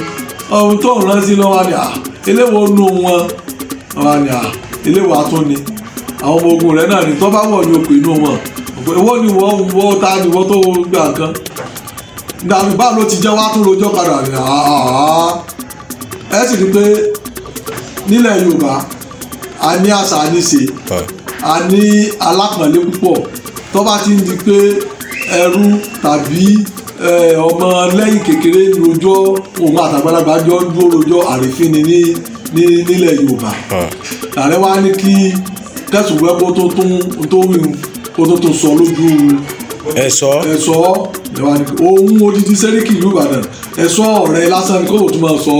ohun tó ń rántí lọ́wọ́ ni à eléwo nu wọn. Wọ́n ni à eléwo atún ni. Àwọn ọmọ ogun rẹ̀ náà ni tó bá wọ̀ ní òpè inú wọn. Ìwọ ni wọ́n wọ́ ta ni wọ́n tó gbà nǹkan? Dàbí báwo ló ti jẹ́ wá tún rojọ́ padà ní àá ẹ sì rí i pé nílẹ̀ Yorùbá a ní àṣà níṣe a ní alápọ̀nlé púpọ̀. Tó bá ti ń di pé ẹrú tàbí ọmọ lẹ́yìn kékeré rojọ́ òun àtàgbàlagbà jọ ń dúró rojọ́ àrífín ni ní ní nílẹ̀ Yorùbá. Ààrẹ wa ní kí kẹsùn wẹ́pọ̀ tó tún tó wí kó tó tún sọ lójú ẹ̀sọ́ ẹ̀sọ́ ohun odidi sẹ́ríkì ìlú Ìbàdàn. Ẹ̀sọ́ ọ̀rẹ́ lásán ni kó o tún máa sọ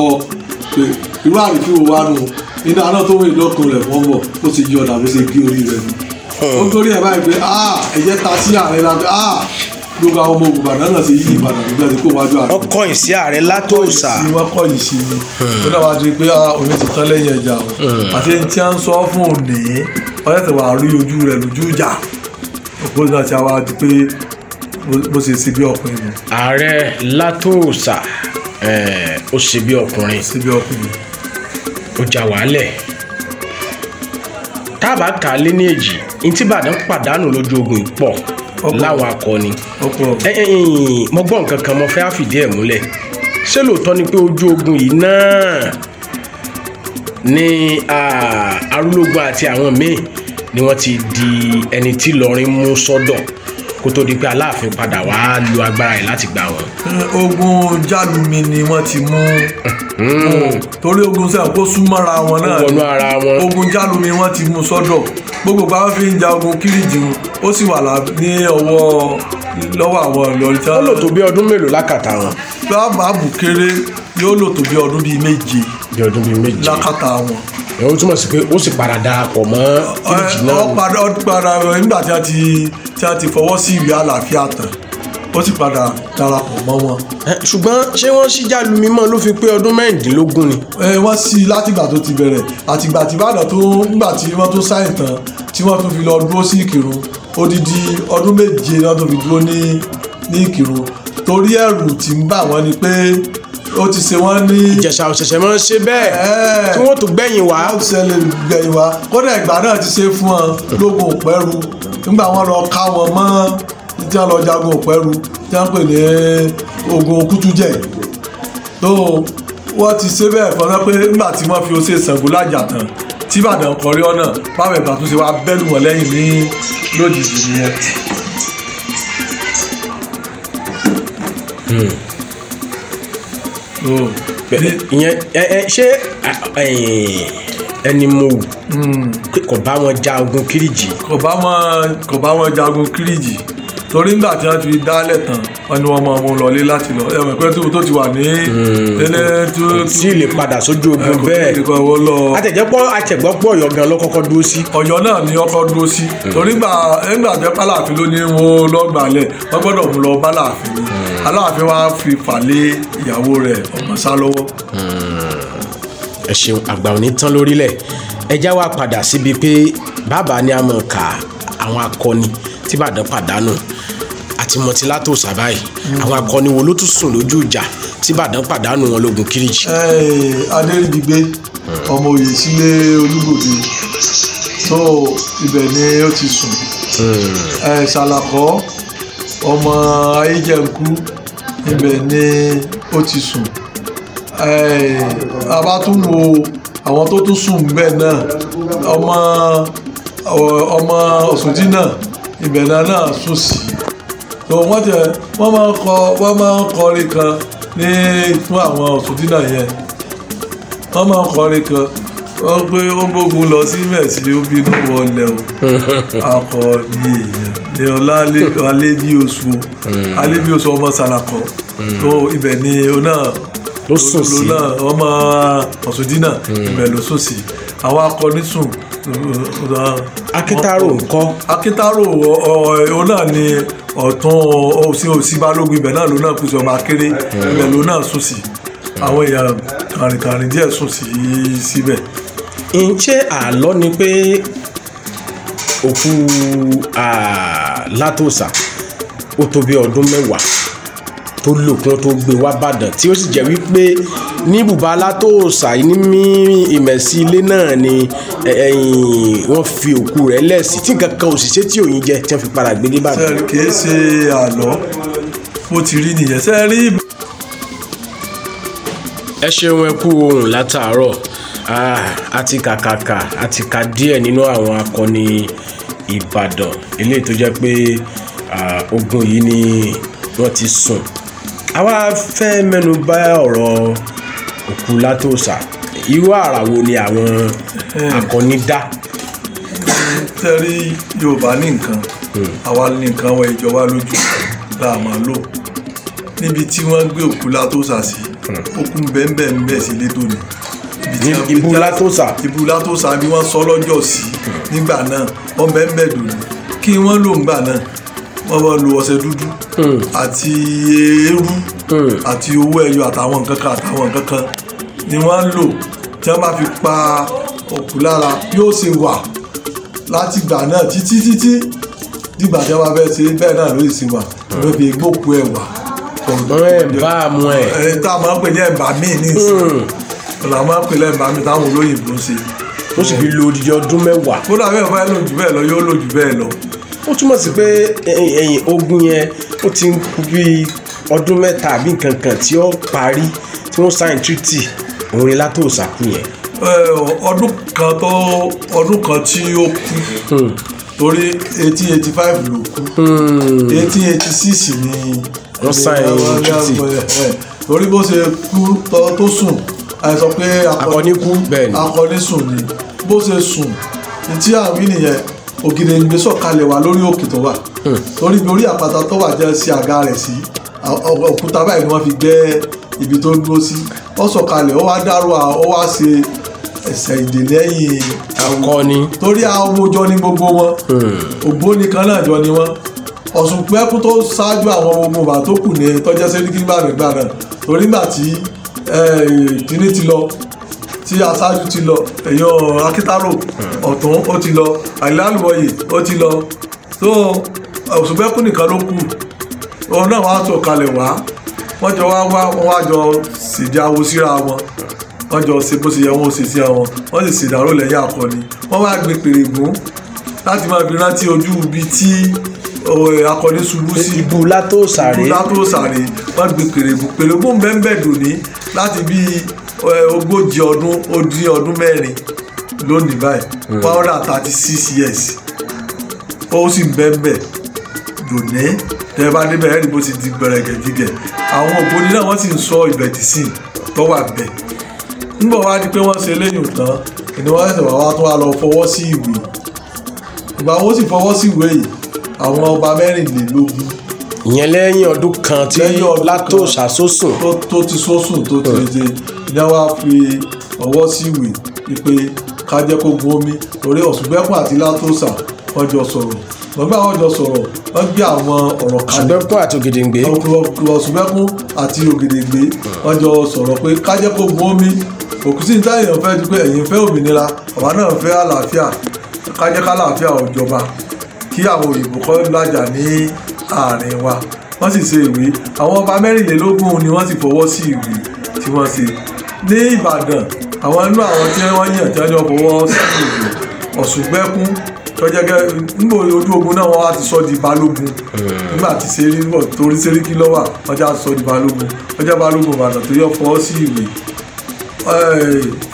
pé irú àrífín wo wá nù? Nínú àná tó wọ ìdọ́kun rẹ̀ fọ́n bọ̀ ó ti yí ọ̀dà bó ṣe gé orí rẹ̀ nù. ó torí ẹ̀ báyìí pé ah ẹ̀jẹ̀ ta sí ààrẹ la pé gbogbo àwọn ọmọ Ìbàdàn náà ṣe yí Ìbàdàn nígbà tí kò wájú ààrẹ wọ́n kọ̀yìn sí ààrẹ látòsà sí wọn kọ̀yìn sí ni ó wá di pé ah òun ti tán lẹ́yìn ẹja o. Àti ẹni tí a ń sọ fún òní wọ́n tẹ̀sẹ̀ wà rí ojú rẹ̀ lójú ìjà. Òpó náà ti wá di pé bó- ṣe ṣe bí ọkùnrin nù ààrẹ látòsà ẹ̀, ó ṣe bí ọkùnrin. Ó já wàhálẹ̀. Tábà kà á lé ní èjì ntí Ìbàdàn pàdánù lójú ogun ìpọ̀. Láwọn akọni. Mo gbọ́ nǹkan kan mo fẹ́ fìdí ẹ̀ múlẹ̀. Ṣé lóòótọ́ ni pé ojú ogun yìí náà ni Arúlógún àti àwọn míì ni wọ́n ti di ẹni tí Ìlọrin mú sọ́dọ̀ kó tó di pé Aláàfin padà wá lo agbára yìí láti gbà wọ́n. ogun jálumi ni wọ́n ti mú torí ogun sẹ́yìn kó súnmọ́ra wọn náà wọnú ara wọn. ogun jálumi wọ́n ti mú sọ́dọ̀ gbogbo bá wọn fi ń ja ogun kíríjì wọn ó sì wà ní ọwọ́ lọ́wọ́ àwọn Ìlọrin ó lò tó bí ọdún mélòó lákàtà wọn. bá bù kéré yóò lò tó bí ọdún bíi méje. lákàtà wọn. Ẹ̀ ó túmọ̀ sí pé ó sì padà darapọ̀ mọ́ Ẹ, náà. ó padà ó padà nígbà tí a ti tí a ti fọwọ́ sí ìwé àlàáfíà tán ó sì padà darapọ̀ mọ́ wọn. Ṣùgbọ́n ṣé wọ́n ṣí jálu mímọ́ ló fi pé ọdún mẹ́rìndínlógún ni. ẹ wọ́n sí i látìgbà tó ti bẹ̀rẹ̀ àtìgbà tí Ìbàdàn tó ńgbà tí wọ́n tó sáyìn tán tí wọ́n tún fi lọ dúró sí Ìkìrun odidi ọdún méje wọ́n tó fi dúró ní ní Ìkìrun torí ẹ̀rù tí ń bà wọ́n ni pé ó ti ṣe wọ́n ní. Ìjẹ̀ṣà òṣẹ̀ṣẹ̀ máa ń ṣe bẹ́ẹ̀. Tí wọ́n tó gbẹ̀yìn wá. a ó ṣẹlẹ̀ gbẹ̀yìn wa kódà ìgbà náà ti ṣe fún wọn lógun òpẹ́rù. Nígbà wọn lọ ká wọn mọ́ tí wọn lọ jagun òpẹ́rù tí wọn pè ní ogun kútújẹ. Tó wọ́n ti ṣe bẹ́ẹ̀ fọ́nà pé nígbà tí wọ́n fi oṣù Ṣàngó lájà tán tí Ìbàdàn kọrí ọ̀nà báwọn ìgbà tó ṣe wá bẹ́lù wọn lẹ́yìn ní lójijì nìyẹn. Bẹ́ẹ̀, ìyẹn ṣé ẹni mo wù? Pé kò bá wọn ja ogun kíríjì kò bá wọn kò bá wọn jagun kíríjì torí nígbà tí wọn ti dálẹ̀ tán wọn ni wọn máa mú lọlé láti lọ. Ẹ̀wọ̀n pé tó ti wà ní tẹ́lẹ̀ tó tí ì lè padà sójú ogun bẹ́ẹ̀. àtẹ̀jẹ́pọ̀ àtẹ̀gbọ́pọ̀ ọ̀yọ́ gan ló kọ́kọ́ dúró sí. Ọ̀yọ́ náà ni ọkọ dúró sí. Torí gbà ẹgbà tẹ pálàfin ló ní wọn lọgbàlẹ wọn gbọ́dọ̀ mú lọ bálàfin aláàfin wa fi fàlẹ ìyàwó rẹ̀ ọmọ sá lọ́wọ́. Ẹ ṣeun àgbà òní tán lórílẹ̀. Ẹjá wa padà síbi pé bàbá ni a mọ̀ ká àwọn akọni tí Ìbàdàn pàdánù àti mọ̀tìlátò sábàyì àwọn akọni wo ló tún sùn lójú ìjà tí Ìbàdàn pàdánù wọn lógun kíríjì. adéríbigbé ọmọ òye sílé olúgbòde tó ibẹ̀ ni ó ti sùn. Eh, ṣàlàkọ́ ọmọ ayéjẹ̀ǹkú ibẹ̀ ni ó ti sùn. A bá tún wo àwọn tó tún sùn bẹ́ẹ̀ náà ọmọ ọmọ ọ̀ṣùndí náà ibẹ̀ náà náà sùn sí tó wọ́n tẹ wọ́n máa ń kọ wọ́n máa ń kọrin kan ní fún àwọn ọ̀ṣùndí náà yẹn. Wọ́n máa ń kọrin kan wọ́n pé ó gbógun lọ sí mẹ̀sí ó bínú wọlé o. Akọni èèyàn ní ọlá alẹ́ bí oṣù alẹ́ bí oṣù ọmọ sàlàkọ tó ibẹ̀ ni ó náà Ló sùn sí. náà ọmọ ọ̀ṣùndínà ibẹ̀ ló sùn sí àwọn akọni sùn akíntárò ńkọ́? Akíntárò ọ náà ni ọ̀tún òsì òsì balógun ibẹ̀ náà ló náà kùsùn ọmọ akéré. Ibẹ̀ ló náà sùn sí. Àwọn èèyàn kàrìnkàrìn díẹ̀ sùn sí síbẹ̀. ǹjẹ́ àlọ́ ni pé òkú látòsà ó tó bí ọdún mẹ́wàá tó lò kí wọ́n tó gbé wá bàdàn tí ó sì jẹ́ wípé ní bùbá látòòsà ní ìmẹ̀sí ilé náà ni wọ́n fi òkú rẹ̀ lẹ́sí tí nǹkan kan òṣìṣẹ́ tí òyìn jẹ tí wọ́n fi padà gbé nìbàdàn. sẹ́ẹ̀rì kìí ṣe àlọ́ bó ti rí nìyẹn. Sẹ́ẹ̀rì ẹ ṣeun ẹ kú ohun látàárọ̀. Ah, àti kàkàkà àti ka díẹ̀ nínú àwọn akọni ìbàdàn. Eléyìí tó jẹ́ pé ogun yìí ni wọ́n ti sùn. Àwa fẹ́ mẹ́nu bà ọ̀rọ̀ òkú látòsà. Irú àrà wo ni àwọn akọni dá? Sẹ́ẹ̀rì yorùbá ní nǹkan àwa ní nǹkan wọ ìjọba lójú là máa lò. Níbi tí wọ́n gbé òkú látòsà sí òkú bẹ́ẹ̀nbẹ́ẹ̀ sí létò ni ibú látòsà. Ìbú látòsà bí wọ́n sọ lọ́jọ́ sí nígbà náà. Wọ́n bẹ́ẹ̀nbẹ́ẹ̀ dùn ní kí wọ́n lò ńgbà náà? Wọ́n bá lo ọṣẹ dúdú àti eérú àti owó ẹyọ àtàwọn nǹkan kan àtàwọn nǹkan kan ni wọ́n ń lò tí wọ́n bá fi pa òkú lára yóò ṣe wà láti ìgbà náà títí títí dìgbà tí wọ́n bá fẹ́ ṣe bẹ́ẹ̀ náà ló sì wà wọ́n fi gbókù ẹ̀ wà. wọ́n ẹ̀ bá a mú ẹ̀ ẹ̀ tá a máa ń pè ní ẹ̀bà míì ní ìsìn ọ̀là máa ń pè lẹ́ẹ̀bà míì táwọn olóyìnbó ṣe. ó sì fi lo odidi ọdún mẹ́wàá kódà bẹ́ẹ̀ fẹ́ lò jù bẹ́ẹ̀ lọ yóò lò jù bẹ́ẹ̀ lọ. ó túmọ̀ sí pé ẹ̀yìn ogun yẹn ó ti ń kú bí ọdún mẹ́ta àbí nǹkan kan tí ó parí tí wọ́n sign treaty ni látòsà kú yẹn. Ọdún kan tó ọdún kan tí ó kú. Torí eighteen eighty five ló kú. Eighteen eighty six ni Wọ́n treaty. ẹ, torí bó ṣe kú tó- sùn àìsàn pé akọni kú akọni sùn ni. Bó ṣe sùn tí àwí nìyẹn Ògèdèngbé sọ̀kalẹ̀ wá lórí òkè tó wà. Torí bí orí àpáta tó wà jẹ́ sí àga rẹ̀ sí òkúta báyìí ni wọ́n fi gbẹ́ ibi tó dúró sí. Ó sọ̀kalẹ̀ ó wá dárò ó wá ṣe ẹsẹ̀ ìdè lẹ́yìn akọni. Torí àwọn jọ ní gbogbo wọn. Ògbóni kan náà jọ ni wọn. Ọ̀ṣun pẹ́kú tó ṣáájú àwọn ọmọ ọba tó kù ní tọ́jọ́ sẹ́ríkì gbàgbà náà. Torí nígbà tí kíní ti lọ tí aṣáájú ti lọ èèyàn akítárò ọ̀tún ó ti lọ àìlálùwọ̀yè ó ti lọ. Tó Ọ̀ṣun pẹ́kú nìkan ló kù. Òun náà wàá tó kalẹ̀ wá wọ́n jọ wá wá wọ́n wá jọ ṣèdí awo síra wọn. Wọ́n jọ ṣe bó ṣe yẹ wọ́n ṣe sí àwọn wọ́n. Sì ṣèdárò lẹ́yìn akọni wọ́n wá gbé pèrègún láti máa fi rántí ojú ibi tí akọni ṣubú sí. Ibú látòsà rèé ìbúlá tó sàrè wọ́n gbé pèrègún pèrègún bẹ́ẹ̀ dòní láti bí ogójì ọdún ó dín ọdún mẹ́rin lónìí báyìí. One hundred and thirty six years. Ó sì bẹ́ẹ̀ dòní tẹ́ ẹ bá débẹ̀ ẹ́ rí bó ti di gbẹ̀rẹ̀gẹ̀dígẹ̀. Àwọn ògbóni náà wọ́n sì ń sọ ìbẹ̀tì sí tó wà bẹ́ẹ̀. Nígbà wá di pé wọ́n ṣe lẹ́yìn tán ìní wọ́n ṣẹ̀ṣẹ̀ wá wá tó wá lọ fọwọ́ sí ìwé. Ìgbà wo sì fọwọ́ sí ìwé yìí? Àwọn ọba mẹ́rìnlélógún. Ìyẹn lẹ́yìn ọdún kan tí Lẹ́yìn ọdún kan. látòsà sósùn tó ti sọ́sùn tó ti ṣe ní wá fi ọwọ́ sí ìwé wípé ká jẹ́ kó gun omi torí ọ̀ṣùgbẹ́kùn àti látòsà wọ́n jọ sọ̀rọ̀ nígbà wọ́n jọ sọ̀rọ̀ wọ́n gbé àwọn ọ̀rọ̀ kalẹ̀. Ṣùgbọ́n àti ògèdèǹgbé. Ọ̀ṣùgbẹ́kùn àti ògèdèǹgbé wọ́n jọ sọ̀rọ̀ pé ká jẹ́ kó gun omi. Òkú sí níta èèyàn fẹ́ ju pé ẹ̀yin fẹ́ òmìnira àwa náà fẹ́ àlàáfíà. Ká jẹ́ ká àlàáfíà ó jọba kí àwọn òyìnbó kọ́ lájà ní àárín wa. Wọ́n sì ṣe ìwé. Àwọn ọba mẹ́rìnlélógún ni wọ́n sì fọwọ́ sí ìwé tí wọ́n ṣe. Ní Ìbàdàn àwọn inú àwọn tí wọ́n yàn tí wọ́n jọ fọwọ́ sí ìwé Ọ̀ṣùgbẹ́kún tọ́jẹ́gẹ́ nígbà ojú ogun náà wọ́n á ti sọ di balógun? Nígbà tí sẹ́rí bọ̀ torí sẹ́ríkì lọ́wà wọ́n já sọ di balógun. Wọ́n já balógun Ìbàdàn tó yọ fọwọ́ sí ìwé.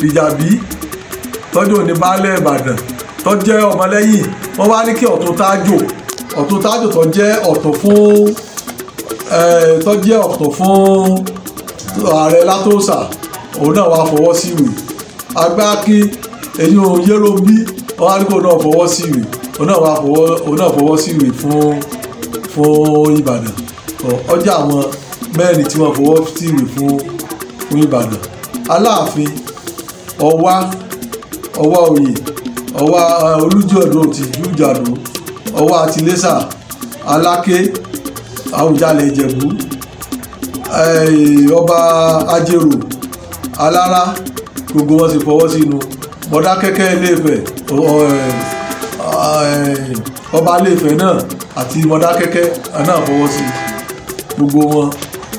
Ìjàbí tọ́jú òní baálé Ìbàdàn tó jẹ́ ọmọlẹ́yìn wọ́n wá ní kí Ọ̀tún Tájò Ọ̀tún Tájò tó jẹ́ ọ̀tún fún eh, tó jẹ́ ọ̀tún fún ààrẹ Látòsà òun náà wá fọwọ́ sí ìwé. Agbáki èyí ò yẹ́rọ bí wọ́n á ní kó náà fọwọ́ sí ìwé òun náà wá fọwọ́ òun náà fọwọ́ sí ìwé fún fún Ìbàdàn. Ọjà àwọn mẹ́rin tí wọ́n fọwọ́ sí ìwé fún fún Ìbàdàn. Aláàfin Ọwá Ọwá oyè Ọwá Olújọ̀dún ti Jújàdó Ọwá àtìlẹ́sà Aláké Àwùjalẹ̀ Ìjẹ̀bú ọba Ajérò Alára gbogbo wọn sì fọwọ́ sínú. Mọdákẹ́kẹ́ Ilé-Ifẹ̀ ọ- ọ- eh, ọba Ilé-Ifẹ̀ náà àti Mọdákẹ́kẹ́ náà fọwọ́ sí gbogbo wọn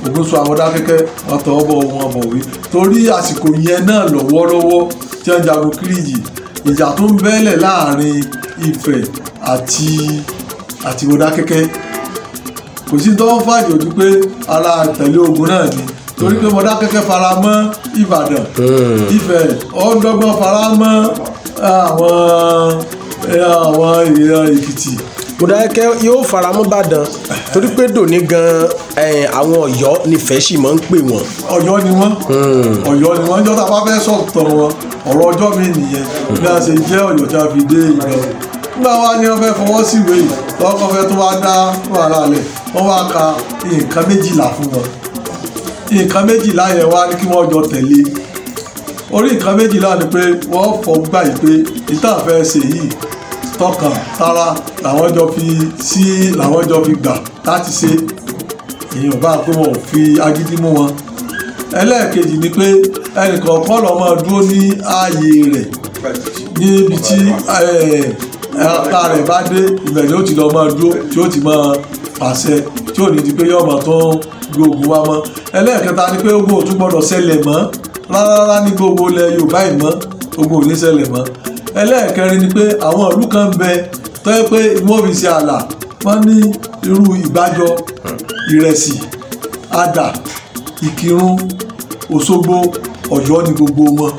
ògùn sọ àwọn dákẹ́kẹ́ wọn tọwọ́ bọ̀ wọn bọ̀wé torí àsìkò yẹn náà lọ́wọ́lọ́wọ́ tí wọ́n jagun Kírìjì ìjà tó ń bẹ́lẹ̀ láàárín Ifẹ̀ àti àti Mọdákẹ́kẹ́ kò sí ń fàjò ju pé ara tẹ̀lé ogun náà ni torí pé Mọdákẹ́kẹ́ fara mọ́ Ìbàdàn. Ifẹ̀ ọ̀dọ́gbọ́n fara mọ́ àwọn àwọn èèyàn Èkìtì. Mọdákẹ́kẹ́ yóò faramọ́ Ìbàdàn. Torí pé dòní gan àwọn Ọ̀yọ́ nífẹ̀ẹ́ sì máa ń pè wọ́n. Ọ̀yọ́ ni wọ́n. Ọ̀yọ́ ni wọ́n. Jọta bá fẹ́ sọ̀tọ̀ wọn ọ̀rọ̀ ọjọ́ mi nìyẹn. Bí a ṣe jẹ́ Ọ̀yọ́ tí a fi dé ìgbà nígbà wa ni wọ́n fẹ́ fọwọ́ sí ìwé yìí lọ́kọ́ fẹ́ tó wá dá wàhálà lẹ̀. Wọ́n wá ka nǹkan méjìlá fún wọn nǹkan méjìlá yẹn wá ní kí wọ́n jọ tẹ̀lé. Orí nǹkan méjìlá ni pé wọ́n fọ gbà yìí pé ìtàn fẹ́ ṣe yìí tọkàn tara làwọn jọ fi sí làwọn jọ fi gbà láti ṣe. Èèyàn bá pé wọn ò fi agídí mú wọn. Ẹlẹ́ẹ̀kejì ni pé ẹnìkọ̀ọ̀kan lọ́ máa dúró ní ààyè rẹ̀. Níbi tí ẹ̀ka rẹ̀ bá dé ni ó ti lọ máa dúró tí ó ti máa pàṣẹ tí ò ní di pé máa tó gbé ogun wá mọ́. Ẹlẹ́ẹ̀kẹta ni pé ogun ò tún gbọ́dọ̀ ṣẹlẹ̀ mọ́. Rárá ní gbogbo ilẹ̀ Yorùbá yìí mọ́. Ogun ò ní ṣẹlẹ̀ mọ́. Ẹlẹ́ẹ̀kẹrin ni pé àwọn ìlú kan bẹ tó yẹ pé wọ́n fi ṣe ààlà. Wọ́n ní irú ìbájọ ìrẹsì àdà ìkírun òṣogbo ọ̀yọ́ ni gbogbo wọn.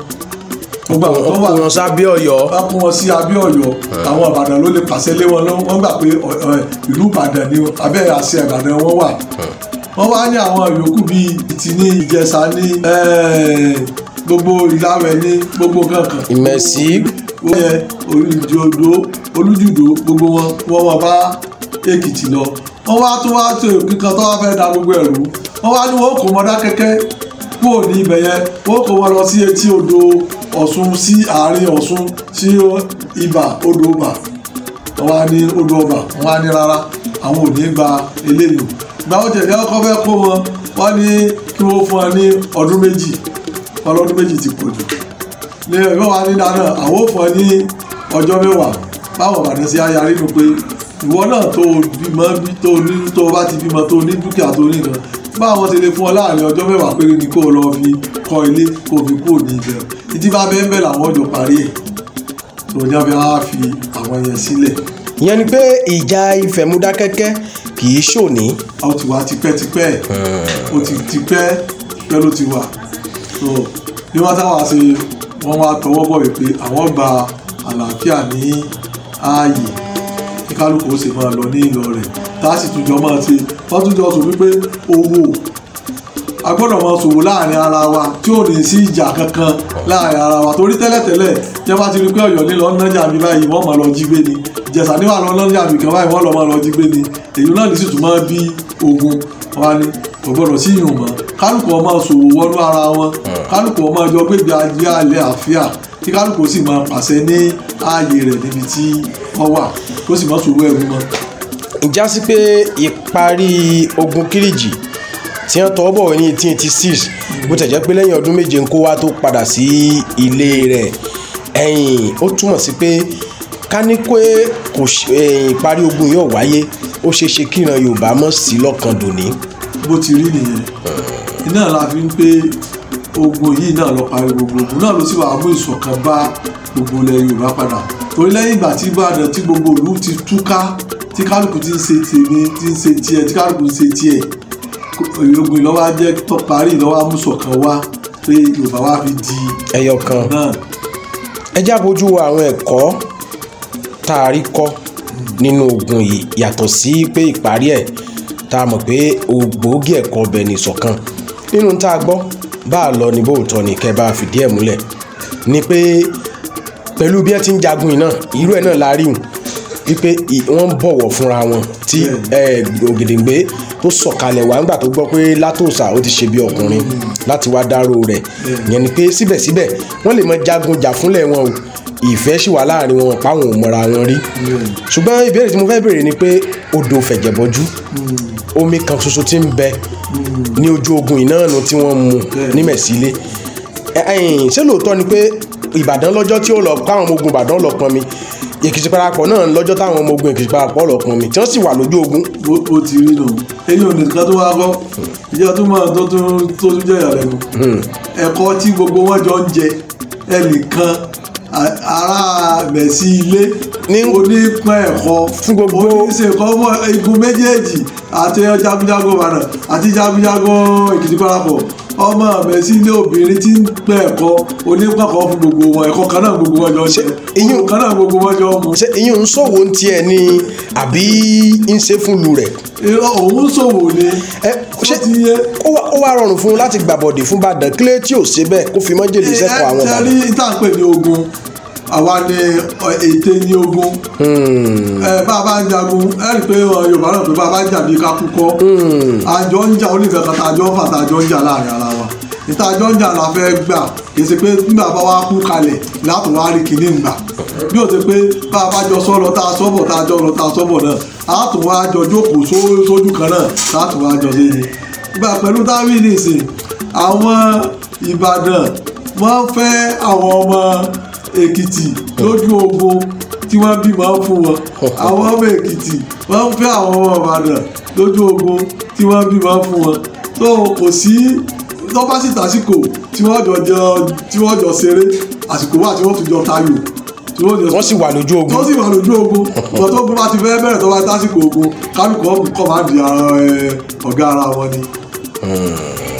Gbogbo àwọn tó wà wọn sábẹ́ Ọ̀yọ́. Wọ́n kún wọn sí abẹ́ ọ̀yọ́. Àwọn ìbàdàn ló lè pàṣẹ lé wọn lọ́wọ́. Wọ́n gbà pé ìlú ìbàdàn ni abẹ́ àṣẹ ìbàdàn wọn wà wọ́n wá ní àwọn yòókù bíi ìtìní ìjẹsà ní gbogbo ìlàwẹ̀ ní gbogbo kankan Ìmẹ̀sí. Yẹ olùjòdó olùjùdó gbogbo wọn wọn wà bá èkìtì lọ. Wọn wá tún wá tó kíkan tó wá fẹ́ da gbogbo ẹ̀rú wọn wá ní wọn kò Mọdákẹ́kẹ́ kúrò ní ibẹ̀ yẹn. Wọn kò wọn lọ sí etí odò Ọ̀ṣun sí àárín Ọ̀ṣun sí ibà odò ọba. Wọn wá ní odò ọba. Wọn wá ní rárá àwọn ò ní gba eléyìí gba ó tẹ̀lé ọkọ fẹ́ kó wọn wọn ní kí wọ́n fún wọn ní ọdún méjì. Ọlọ́dún méjì ti pọ̀ jù. Ní ẹgbẹ́ wa ní dáná àwọn ò fún ẹ ní ọjọ́ mẹ́wàá. Báwọn bàdàn sí ayarí nu pé ìwọ náà tó bímọ tó ní tó bá ti bímọ tó ní dúkìá tó ní nǹkan báwọn ti lè fún ọ láàárín ọjọ́ mẹ́wàá péré ni kó o lọ fi kọ́ ilé kó o fi kúrò ní ibẹ̀ ìdí bá bẹ́ẹ̀ bẹ́ẹ̀ làwọn ọjọ́ parí ẹ̀. Tó ní abẹ́ á fi àwọn yẹn sílẹ̀. ìyẹn ni pé ìjà Ifẹ̀ Mọdákẹ́kẹ́ kì í ṣòní. a ó ti wá tipẹ́tipẹ́. Ó ti tipẹ́ tipẹ́ ló ti wà. Bí wọ́n táwa ṣe wọ́n wá tọwọ́ bọ̀ wípé àwọn gba àlàáfíà ní ààyè. Kí kálukú ó sì máa lọ ní ìlọ rẹ̀. Tá a sì tún jọ máa ṣe wọ́n tún jọ sọ wípé owó a gbọ́dọ̀ máa ṣòwò láàárín ara wa tí ò ní sí ìjà kankan láàárín ara wa. Torí tẹ́lẹ̀tẹ́lẹ̀ jẹ́ bá ti rí pé ọ̀yọ́ nílọ nájà mi báyìí wọ́n máa lọ jí gbé ni ìjẹ̀ṣà níwà lọ nájà mi kan báyìí wọ́n lọ máa lọ jí gbé ni. Èyí náà ní sì tún máa bí ogun. Wa ni kò gbọ́dọ̀ sí ìyùn mọ́. Kálukú máa ṣòwò wọnú ara wọn. Kálukú ó máa jọ gbégbé ajé alẹ́ àfíà kí kálukú sì máa pàṣẹ ní ààyè rẹ̀ níbi tí wọ́n wà kó sì máa ṣòwò ẹ̀rú mọ́. ìjà sí pé ìparí ogun Kírìjì tí wọ́n tọwọ́ bọ̀ ní eighteen eighty six bó tẹ̀ jẹ́ pé lẹ́yìn ọdún méje ń kó wá tó padà sí ilé rẹ̀. Ẹ̀yìn ó túmọ̀ sí pé ká ní pé kò ìparí ogun yóò wáyé ó ṣeé ṣe kíran Yorùbá mọ̀ sí lọ́kàn dòní. bó ti rí nìyẹn. Iná la fi ń pé ogun yìí náà lọ parí gbogbo ogun náà ló sì wàá mú ìṣọ̀kan bá gbogbo ilẹ̀ Yorùbá padà. Torí lẹ́yìn ìgbà tí Ìbàdàn tí gbogbo ìlú ti túká tí kálukú ti ń ṣe tèmi ti ń ṣe tiẹ̀ tí kálukú ń ṣe tiẹ̀ ogun ìlọ́wọ́ á jẹ́ parí ìlọ́wọ́ á mú ìṣọ̀kan wá pé Yorùbá wá fi di ẹyọ kan. náà. Ẹ já bójú wo àwọn ẹ̀kọ́ tá a rí kọ́ nínú ogun yìí yàtọ̀ sí pé ìparí ẹ̀ tá a mọ̀ pé ògbógi ẹ̀kọ́ ọbẹ̀ ní ìṣọ̀kan. Nínú tá a gbọ́ bá a lọ ní bóòtọ́ ní kẹ́ bá a fìdí ẹ̀ múlẹ̀. Ni pé pẹ̀lú bí ẹ ti ń jagun yìí náà irú ẹ̀ náà la rí hùn. Wípé wọ́n ń bọ̀wọ̀ fúnra wọn tí Ògèdèngbé tó sọ̀kalẹ̀ wá nígbà tó gbọ́ pé Látòsà ó ti ṣe bí ọkùnrin láti wá dárò rẹ̀. Yẹn ni pé síbẹ̀síbẹ̀ wọ́n lè mọ jagun jà fúnlẹ̀ wọn o ìfẹ́ sì wà láàárín wọn páwọn ò mọra wọn rí. Ṣùgbọ́n ìbéèrè tí mo fẹ́ béèrè ni pé odò fẹ̀jẹ̀bọ́jú omi kan ṣoṣo tí ń bẹ ní ojú ogun ìnáàánú tí wọ́n mu ní Mẹ̀sílé. Ṣé lóòótọ́ ni pé Ìbàdàn lọ́jọ́ tí ó lọ káwọn ọmọ ogun Ìbàdàn lọ pọnmi èkìtì parapọ̀ náà lọ́jọ́ táwọn ọmọ ogun èkìtì parapọ̀ lọ pọn mi tí wọ́n sì wà lójú ogun. Bó ti rí nù. Eyín ò ní nǹkan tó wá kọ́. Ìjọ tó máa tó tó tó jẹ́ ìyàlẹ́nu ẹ̀kọ́ tí gbogbo wọn jọ ń jẹ ẹnìkan a- ará mẹ̀sí ilé Ní- onípọn ẹ̀kọ́ ọmọ igun méjèèjì àti jagunjagun ìbàdàn àti jagunjagun èkìtì parapọ̀ ọmọ mẹ̀sí ilé obìnrin tí ń pẹ ẹ̀kọ́ onípọn ẹ̀kọ́ fún gbogbo wọn ẹ̀kọ́ kan náà gbogbo wọn jọ eyín- ẹ̀kọ́ kan náà gbogbo wọn jọ mu ṣé ìyẹn ń ṣòwò ń tiẹ̀ ni àbí ń ṣe fún lu rẹ̀? Irọ́ òun ṣòwò ni. Ẹ ṣé ó wá- rọrùn fún un láti gbàbọ̀dè fún Ìbàdàn? Kílé tí ò ṣe bẹ́ẹ̀ kó fi mọ́jèlé sẹ́kọ̀ọ́ àwọn Ìbàdàn? rí ìtàpè ní ogun àwa ni ọ, ète ní ogun. Ẹ bá a bá ń jagun ẹ rí i pé ọ, Yorùbá náà pé bá a bá ń jà bí kakúkọ àjọ ń jà onífẹ̀ẹ́ kan tá a jọ ń fà tá a jọ ń jà láàárín ara wa. Ìta àjọ ń jà la fẹ́ gbà. Kì í ṣe pé nígbà bá wa kú kalẹ̀ láti wá rí kinní gbà. Bí o ṣe pé bá a bá jọ sọ lọ tá a sọ́bọ̀ tá a jọ lọ tá a sọ́bọ̀ náà a tún wá jọ jókòó só- sójú kan náà láti wá jọ sí gbà pẹ̀lú tábìlì ìsìn àwọn Ìbàdàn wọ́n fẹ́ àwọn ọmọ Èkìtì lójú ogun tí wọ́n bímọ fún wọn. Àwọn ọmọ Èkìtì wọ́n fẹ́ àwọn ọmọ Ìbàdàn lójú ogun tí wọ́n bímọ fún wọn. Tó kò sí lọ́pàá sì tàsíkò tí wọ́n jọ jọ tí wọ́n jọ ṣeré àsìkò wà tí wọ́n tún jọ tayò. Wọ́n wọ́n sì wà lójú ogun tó sì wà lójú ogun ọ̀tọ̀ tó ogun bá ti fẹ́ bẹ̀rẹ̀ tó bá tásìkò ogun kálukú kọ́ máa di ẹ, ọ̀gá ara wọn ni.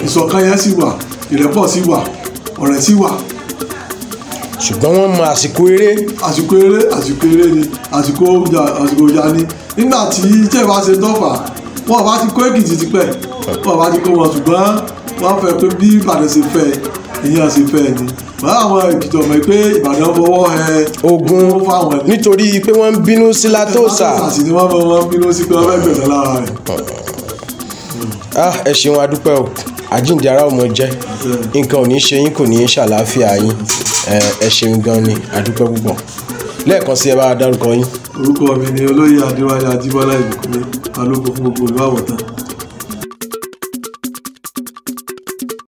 Ìṣọ̀kan yẹn sì wà ìrẹ́pọ̀ sì wà ọ̀rẹ́ sì wà ṣùgbọ́n wọ́n mọ àsìkò eré. Àsìkò eré àsìkò eré ni àsìkò ọjà àsìkò ọjà ni. Nígbà tí iṣẹ́ ìbá ṣe dọ́fà wọn bá ti kó èkìtì tipẹ́ wọn bá ti kó wọn ṣùgbọ́n wọn fẹ́ pé bí ìbàdàn ṣe fẹ́ ìyẹn ṣe fẹ́ ni. Wọn àwọn èkìtì ọmọ pé ìbàdàn fọwọ́ ẹ ogun nítorí pé wọ́n ń bínú sí Látòsà. Àti ni wọ́n mọ wọn bínú sí pé wọ́n fẹ́ gbẹ̀sẹ̀ lára rẹ̀. Ah ẹ ṣeun adúpẹ́ o àjíǹde ara ọmọ jẹ́. Nǹkan ò ní ṣe yín kò ní í ṣàlàáfíà yín. Ẹ ṣeun gan ni adúpẹ́ púpọ̀. Lẹ́ẹ̀kan sí ẹ bá dárúkọ yín. orúkọ mi ni olóyè adéwálé ajíbọ́lá ìbùkúnlé balógun fún gbogbo ìlú àwọ̀tán